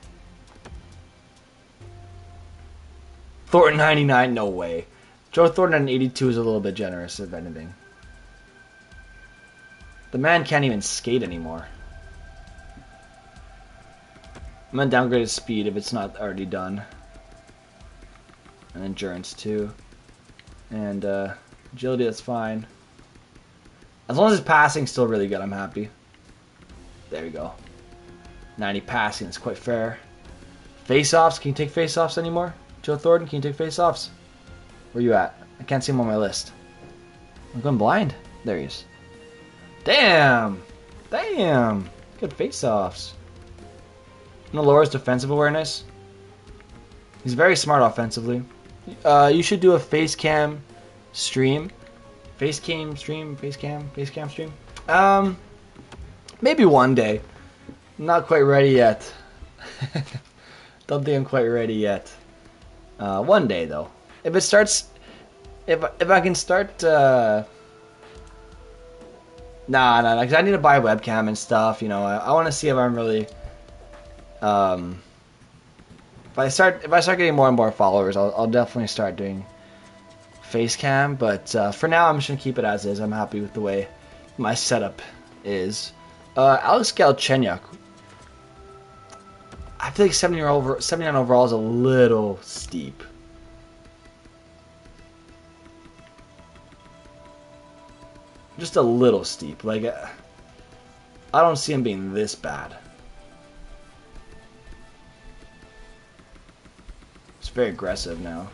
Speaker 1: Thornton 99. No way. Joe Thornton at 82 is a little bit generous, if anything. The man can't even skate anymore. I'm gonna downgrade his speed if it's not already done. And endurance too. And uh, agility, that's fine. As long as his passing's still really good, I'm happy. There we go. 90 passing, that's quite fair. Face-offs, can you take face-offs anymore? Joe Thornton, can you take face-offs? Where you at? I can't see him on my list. I'm going blind. There he is. Damn! Damn! Good face-offs. No lower his defensive awareness. He's very smart offensively. Uh, you should do a face cam stream. Face cam stream, face cam, face cam stream. Um, maybe one day. Not quite ready yet. Don't think I'm quite ready yet. Uh, one day though. If it starts, if if I can start. Uh, nah, nah, because I need to buy a webcam and stuff. You know, I, I want to see if I'm really. Um, if I start if I start getting more and more followers, I'll, I'll definitely start doing face cam. But uh, for now, I'm just gonna keep it as is. I'm happy with the way my setup is. Uh, Alex Galchenyuk. I feel like 70 over, 79 overall is a little steep. Just a little steep. Like, uh, I don't see him being this bad. Very aggressive now.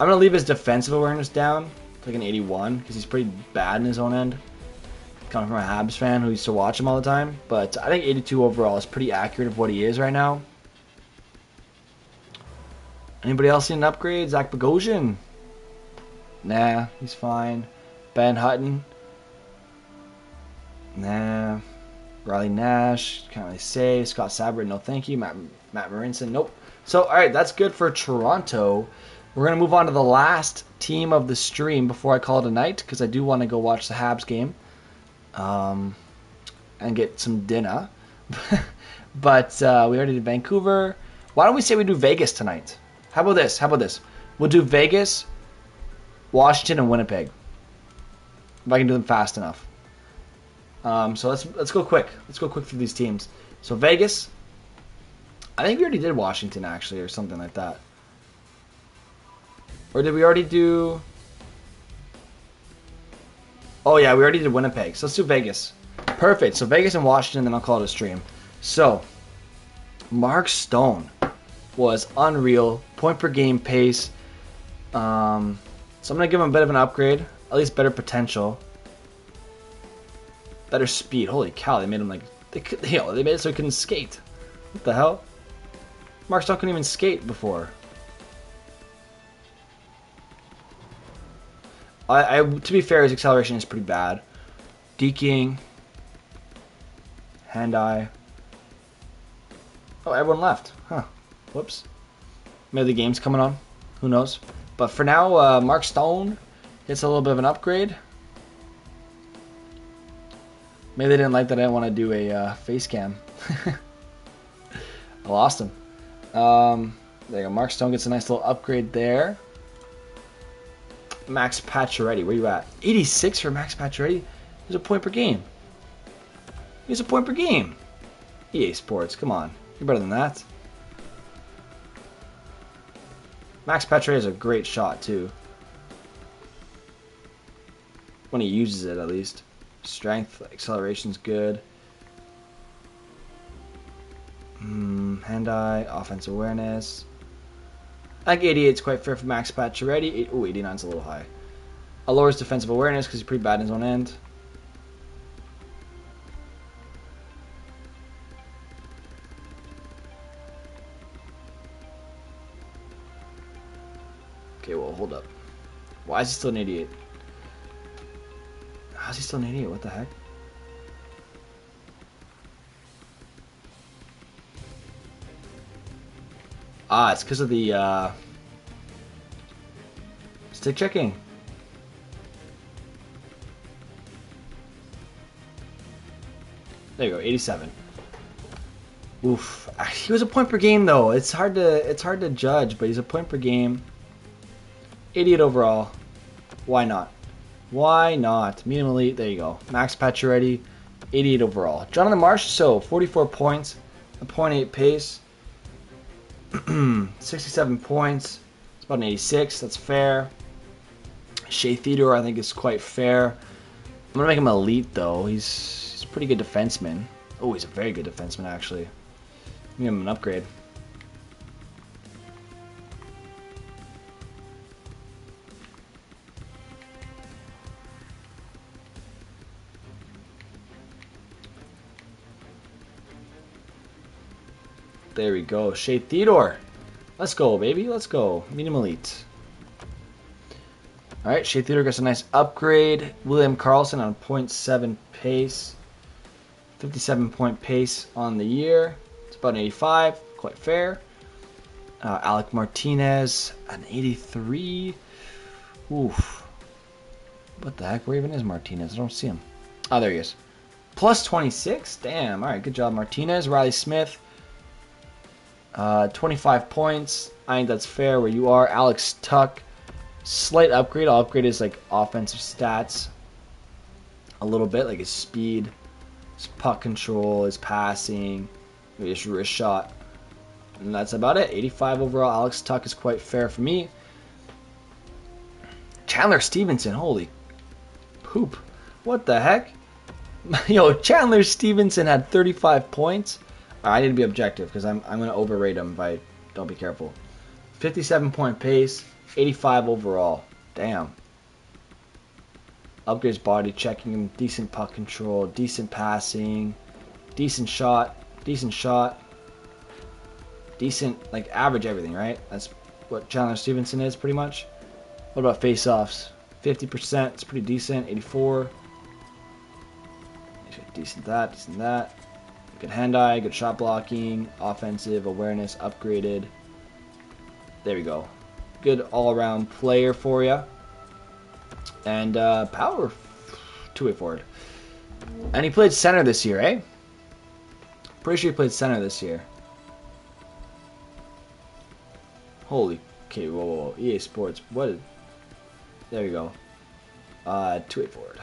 Speaker 1: I'm going to leave his defensive awareness down, like an 81, because he's pretty bad in his own end. Coming from a Habs fan who used to watch him all the time. But I think 82 overall is pretty accurate of what he is right now. Anybody else need an upgrade? Zach Bogosian? Nah, he's fine. Ben Hutton? Nah. Riley Nash, can't really say. Scott Sabert, no thank you. Matt, Matt Marincin, nope. So, all right, that's good for Toronto. We're going to move on to the last team of the stream before I call it a night because I do want to go watch the Habs game um, and get some dinner. but uh, we already did Vancouver. Why don't we say we do Vegas tonight? How about this? How about this? We'll do Vegas, Washington, and Winnipeg. If I can do them fast enough. Um, so let's let's go quick. Let's go quick through these teams. So Vegas. I think we already did Washington actually, or something like that. Or did we already do? Oh yeah, we already did Winnipeg. So let's do Vegas. Perfect. So Vegas and Washington, then I'll call it a stream. So Mark Stone was unreal. Point per game pace. Um, so I'm gonna give him a bit of an upgrade, at least better potential, better speed. Holy cow! They made him like they could, you know, they made it so he couldn't skate. What the hell? Mark Stone couldn't even skate before. I, I to be fair, his acceleration is pretty bad. Deking, hand eye. Oh, everyone left. Huh. Whoops. Maybe the game's coming on. Who knows? But for now, uh, Mark Stone gets a little bit of an upgrade. Maybe they didn't like that I didn't want to do a uh, face cam. I lost him. Um, there you go. Mark Stone gets a nice little upgrade there. Max Pacioretty, where you at? 86 for Max Pacioretty. He's a point per game. He's a point per game. EA Sports, come on. You're better than that. Max Pacioretty is a great shot, too. When he uses it, at least. Strength, acceleration's good. Hand eye, offense awareness. Like 88 is quite fair for max Pacioretty. Ooh, 89 is a little high. a lower defensive awareness because he's pretty bad in his own end. Okay, well, hold up. Why is he still an idiot? How's he still an idiot? What the heck? Ah, it's because of the uh, stick checking. There you go, 87. Oof. He was a point per game though. It's hard to it's hard to judge, but he's a point per game. 88 overall. Why not? Why not? Medium elite. There you go. Max Pacioretty, 88 overall. Jonathan Marchessault 44 points, a .8 pace, 67 points. It's about an 86. That's fair. Shea Theodore, I think, is quite fair. I'm gonna make him elite though. He's he's a pretty good defenseman. Oh, he's a very good defenseman actually. Give him an upgrade. There we go. Shea Theodore. Let's go, baby. Let's go. Medium elite. All right, Shea Theodore gets a nice upgrade. William Karlsson on 0.7 pace. 57 point pace on the year. It's about an 85. Quite fair. Uh, Alec Martinez, an 83. Oof. What the heck? Where even is Martinez? I don't see him. Oh, there he is. Plus 26? Damn. All right, good job, Martinez. Reilly Smith, uh, 25 points. I think that's fair where you are. Alex Tuch, slight upgrade. I'll upgrade his like offensive stats a little bit, like his speed, his puck control, his passing, his wrist shot. And that's about it. 85 overall. Alex Tuch is quite fair for me. Chandler Stephenson, holy poop. What the heck? Yo, Chandler Stephenson had 35 points. I need to be objective because I'm, I'm going to overrate him if I don't be careful. 57 point pace, 85 overall. Damn. Upgrades body checking decent puck control, decent passing, decent shot, decent shot, decent, like average everything, right? That's what Chandler Stephenson is pretty much. What about face offs? 50%, it's pretty decent. 84. Decent that, decent that. Good hand-eye, good shot blocking, offensive awareness upgraded. There we go. Good all-around player for you. And uh, power, two-way forward. And he played center this year, eh? Pretty sure he played center this year. Holy, okay, whoa, whoa, whoa. EA Sports, what? Is, there you go. Uh, two-way forward.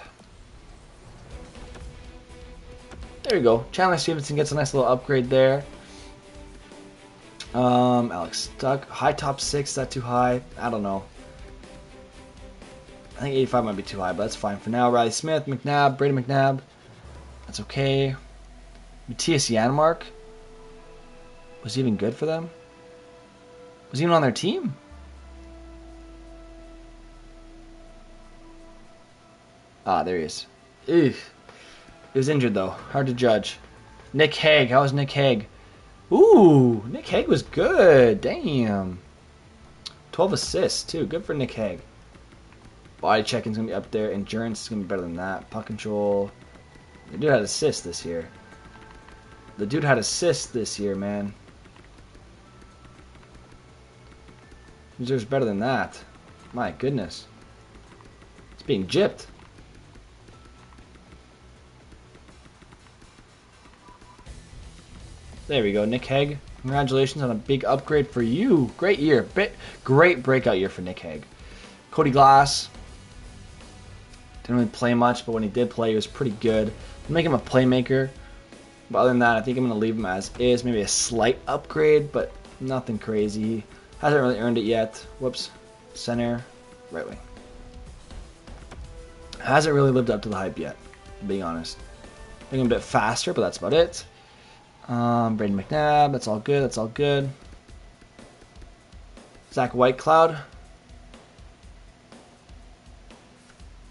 Speaker 1: There you go. Chandler Stephenson gets a nice little upgrade there. Um, Alex Tuch. High top six, that too high? I don't know. I think 85 might be too high, but that's fine. For now, Reilly Smith, McNabb, Brady McNabb. That's okay. Mattias Janmark. Was he even good for them? Was he even on their team? Ah, there he is. Eugh. He was injured though. Hard to judge. Nick Hague. How was Nick Hague? Ooh, Nick Hague was good. Damn. 12 assists too. Good for Nick Hague. Body checking's gonna be up there. Endurance is gonna be better than that. Puck control. The dude had assists this year. The dude had assists this year, man. He deserves better than that. My goodness. It's being gypped. There we go, Nick Hague. Congratulations on a big upgrade for you. Great year. Bit great breakout year for Nick Hague. Cody Glass. Didn't really play much, but when he did play, he was pretty good. Make him a playmaker. But other than that, I think I'm going to leave him as is. Maybe a slight upgrade, but nothing crazy. Hasn't really earned it yet. Whoops. Center. Right wing. Hasn't really lived up to the hype yet, being honest. I think I'm a bit faster, but that's about it. Um, Brayden McNabb, that's all good, that's all good. Zach Whitecloud.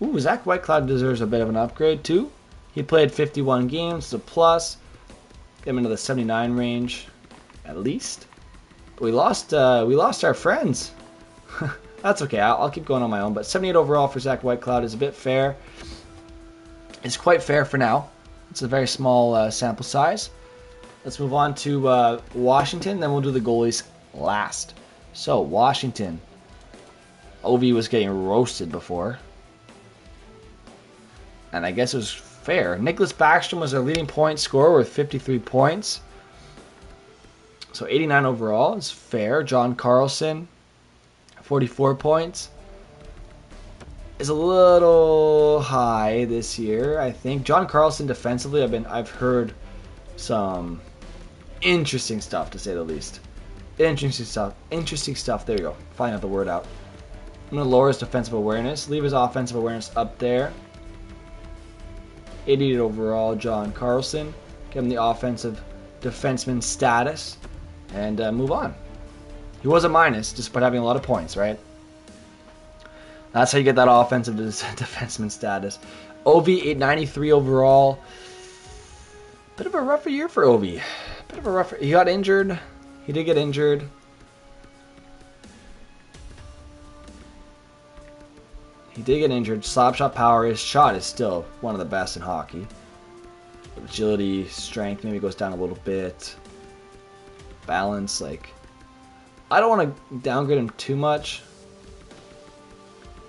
Speaker 1: Ooh, Zach Whitecloud deserves a bit of an upgrade too. He played 51 games, a plus. Get him into the 79 range, at least. But we lost, uh, we lost our friends. That's okay. I'll, I'll keep going on my own. But 78 overall for Zach Whitecloud is a bit fair. It's quite fair for now. It's a very small uh, sample size. Let's move on to uh, Washington. Then we'll do the goalies last. So Washington. Ovi was getting roasted before. And I guess it was fair. Nicklas Backstrom was their leading point scorer with 53 points. So 89 overall is fair. John Carlson, 44 points. Is a little high this year, I think. John Carlson defensively, I've been I've heard some interesting stuff to say the least. Interesting stuff. Interesting stuff. There you go. Find out the word out. I'm gonna lower his defensive awareness, leave his offensive awareness up there. 88 overall, John Carlson. Give him the offensive defenseman status and uh, move on. He was a minus despite having a lot of points, right? That's how you get that offensive defenseman status. Ov 893 overall. Bit of a rougher year for Ov. Bit of a rougher. He got injured. He did get injured. He did get injured. Slapshot power, his shot is still one of the best in hockey. Agility, strength maybe goes down a little bit balance. Like, I don't want to downgrade him too much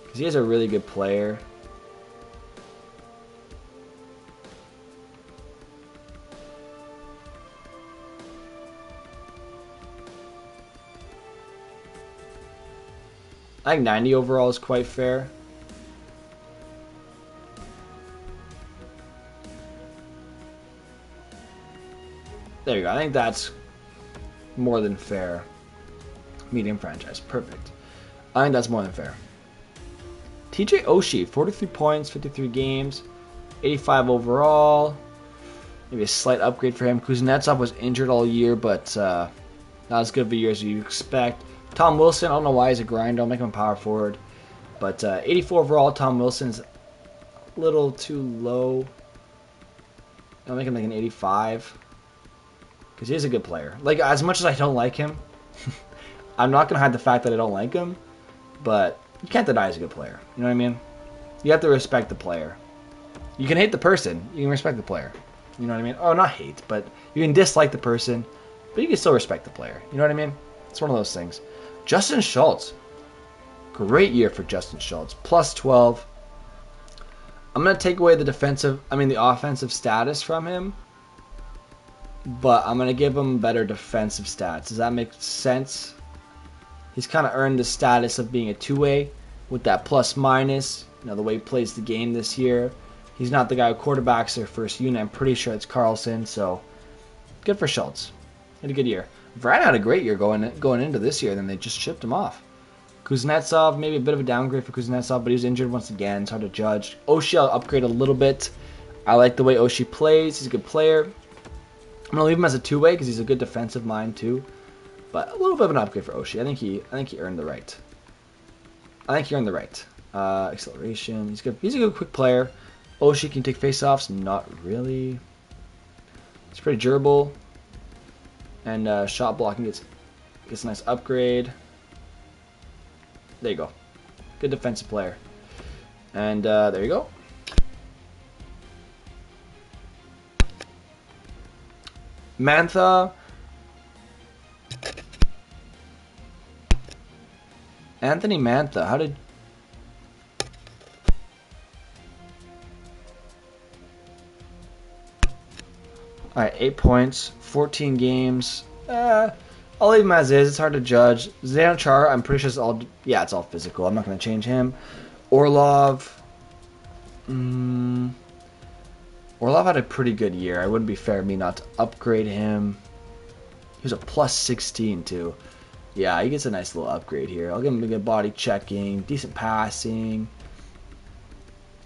Speaker 1: because he is a really good player. I think 90 overall is quite fair. There you go. I think that's more than fair. Medium franchise. Perfect. I think that's more than fair. TJ Oshie, 43 points, 53 games, 85 overall. Maybe a slight upgrade for him. Kuznetsov was injured all year, but uh, not as good of a year as you expect. Tom Wilson, I don't know why he's a grind. I'll make him a power forward. But uh, 84 overall, Tom Wilson's a little too low. I'll make him like an 85 because he's a good player. Like as much as I don't like him, I'm not gonna hide the fact that I don't like him, but you can't deny he's a good player. You know what I mean? You have to respect the player. You can hate the person, you can respect the player. You know what I mean? Oh, not hate, but you can dislike the person, but you can still respect the player. You know what I mean? It's one of those things. Justin Schultz, great year for Justin Schultz, plus 12. I'm gonna take away the defensive, I mean the offensive status from him but I'm going to give him better defensive stats. Does that make sense? He's kind of earned the status of being a two way with that plus minus. You know, the way he plays the game this year. He's not the guy who quarterbacks their first unit. I'm pretty sure it's Carlson, so good for Schultz. Had a good year. Vrana had a great year going going into this year, then they just shipped him off. Kuznetsov, maybe a bit of a downgrade for Kuznetsov, but he was injured once again. It's hard to judge. Oshie, I'll upgrade a little bit. I like the way Oshie plays. He's a good player. I'm gonna leave him as a two-way because he's a good defensive mind too. But a little bit of an upgrade for Oshie. I think he, I think he earned the right. I think he earned the right. Uh, acceleration. He's good. He's a good quick player. Oshie can take face-offs. Not really. It's pretty durable. And uh, shot blocking gets gets a nice upgrade. There you go. Good defensive player. And uh, there you go. Mantha. Anthony Mantha, how did... Alright, 8 points, 14 games. Uh, I'll leave him as is. It's hard to judge. Zdeno Char, I'm pretty sure it's all... Yeah, it's all physical. I'm not going to change him. Orlov... Mm, Orlov had a pretty good year. It wouldn't be fair of me not to upgrade him. He was a plus 16 too. Yeah, he gets a nice little upgrade here. I'll give him a good body checking, decent passing.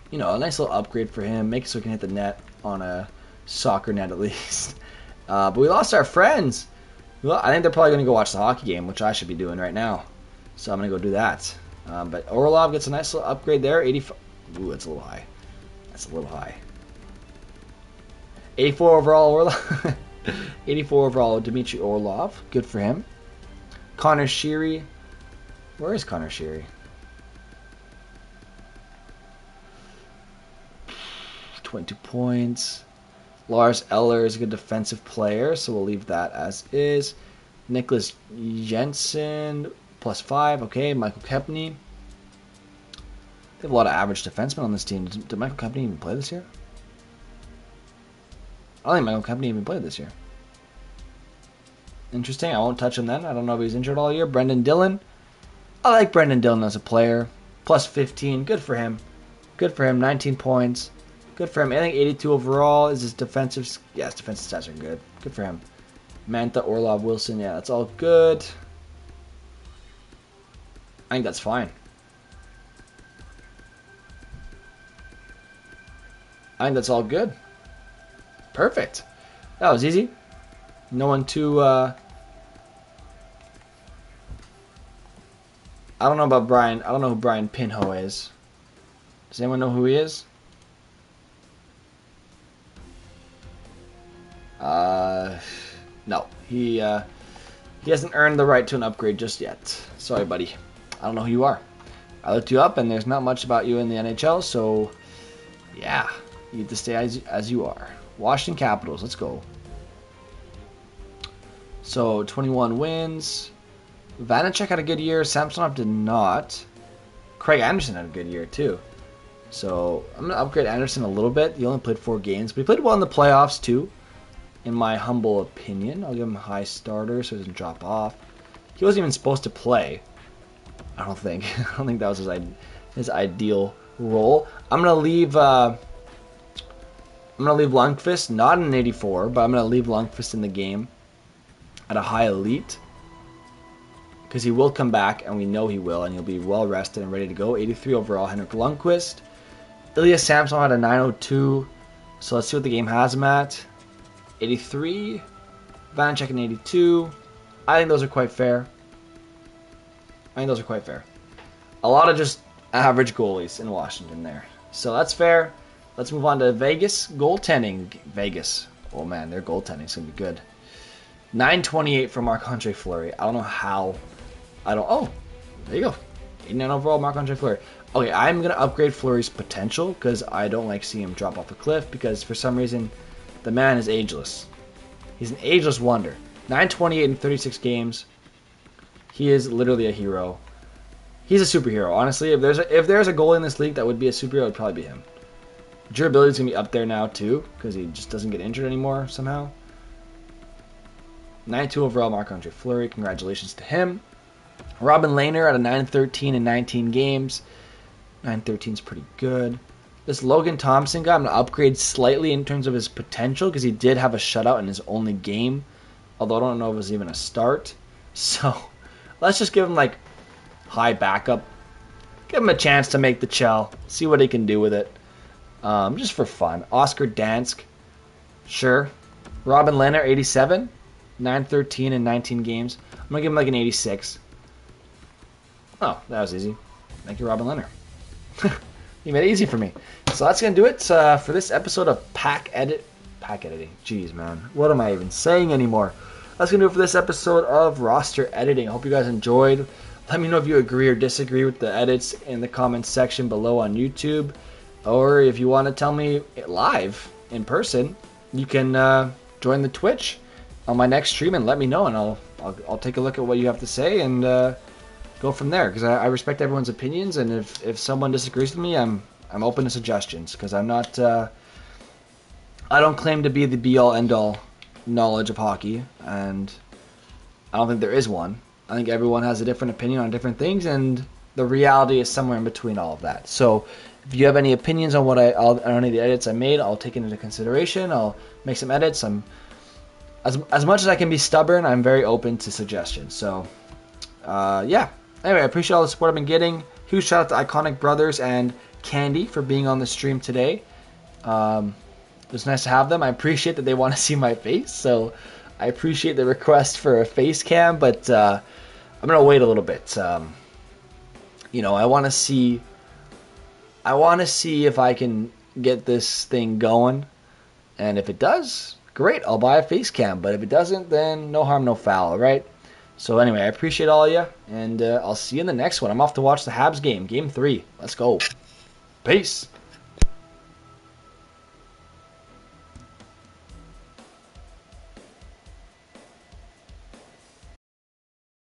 Speaker 1: You know, a nice little upgrade for him. Make it so he can hit the net on a soccer net at least. Uh, but we lost our friends. Well, I think they're probably going to go watch the hockey game, which I should be doing right now. So I'm going to go do that. Um, but Orlov gets a nice little upgrade there. 85. Ooh, that's a little high. That's a little high. 84 overall Orlov. 84 overall Dmitry Orlov. Good for him. Connor Sheary. Where is Connor Sheary? 22 points. Lars Eller is a good defensive player, so we'll leave that as is. Nicholas Jensen, plus five. Okay, Michael Kempny. They have a lot of average defensemen on this team. Did, did Michael Kempny even play this year? I don't think Michael Kempny even played this year. Interesting. I won't touch him then. I don't know if he's injured all year. Brendan Dillon. I like Brendan Dillon as a player. Plus 15. Good for him. Good for him. 19 points. Good for him. I think 82 overall is his defensive. Yes, defensive stats are good. Good for him. Mantha, Orlov, Wilson. Yeah, that's all good. I think that's fine. I think that's all good. Perfect. That was easy. No one too. Uh... I don't know about Brian. I don't know who Brian Pinho is. Does anyone know who he is? Uh, no. He uh, he hasn't earned the right to an upgrade just yet. Sorry, buddy. I don't know who you are. I looked you up, and there's not much about you in the NHL, so yeah, you need to stay as, as you are. Washington Capitals, let's go. So 21 wins. Vanecek had a good year. Samsonov did not. Craig Anderson had a good year too. So I'm gonna upgrade Anderson a little bit. He only played four games, but he played well in the playoffs too. In my humble opinion, I'll give him a high starter so he doesn't drop off. He wasn't even supposed to play. I don't think. I don't think that was his his ideal role. I'm gonna leave. Uh, I'm gonna leave Lundqvist not in 84, but I'm gonna leave Lundqvist in the game at a high elite because he will come back, and we know he will, and he'll be well rested and ready to go. 83 overall, Henrik Lundqvist. Ilya Samson had a 902, so let's see what the game has him at. 83, Vanecek an 82. I think those are quite fair. I think those are quite fair. A lot of just average goalies in Washington there. So that's fair. Let's move on to Vegas goaltending. Vegas. Oh man, their goaltending's gonna be good. 928 for Marc Andre Fleury. I don't know how. I don't. Oh, there you go. 89 overall, Marc Andre Fleury. Okay, I'm gonna upgrade Fleury's potential because I don't like seeing him drop off a cliff because for some reason the man is ageless. He's an ageless wonder. 928 in 36 games. He is literally a hero. He's a superhero. Honestly, if there's a, if there's a goalie in this league that would be a superhero, it'd probably be him. Durability is gonna be up there now too because he just doesn't get injured anymore somehow. 92 overall, Marc Andre Fleury. Congratulations to him. Robin Lehner at a 913 in 19 games. 913 is pretty good. This Logan Thompson guy, I'm going to upgrade slightly in terms of his potential because he did have a shutout in his only game. Although I don't know if it was even a start. So let's just give him like high backup. Give him a chance to make the chell. See what he can do with it. Um, just for fun. Oscar Dansk. Sure. Robin Lehner, 87. 913 in 19 games. I'm going to give him like an 86. Oh, that was easy. Thank you, Robin Lehner. you made it easy for me. So that's going to do it uh, for this episode of Pack Edit. Pack Editing. Jeez, man. What am I even saying anymore? That's going to do it for this episode of Roster Editing. I hope you guys enjoyed. Let me know if you agree or disagree with the edits in the comments section below on YouTube. Or if you want to tell me live in person, you can uh, join the Twitch on my next stream and let me know, and I'll I'll, I'll take a look at what you have to say and uh, go from there. Because I, I, respect everyone's opinions, and if, if someone disagrees with me, I'm I'm open to suggestions. Because I'm not uh, I don't claim to be the be all end all knowledge of hockey, and I don't think there is one. I think everyone has a different opinion on different things, and the reality is somewhere in between all of that. So, if you have any opinions on what I on any of the edits I made, I'll take it into consideration. I'll make some edits. I'm as as much as I can be stubborn, I'm very open to suggestions. So, uh, yeah. Anyway, I appreciate all the support I've been getting. Huge shout out to Iconic Brothers and Candy for being on the stream today. Um, it was nice to have them. I appreciate that they want to see my face, so I appreciate the request for a face cam, but uh, I'm gonna wait a little bit. Um, you know, I want to see. I want to see if I can get this thing going, and if it does, great, I'll buy a face cam. But if it doesn't, then no harm, no foul, right? So anyway, I appreciate all of you, and uh, I'll see you in the next one. I'm off to watch the Habs game, Game Three. Let's go. Peace.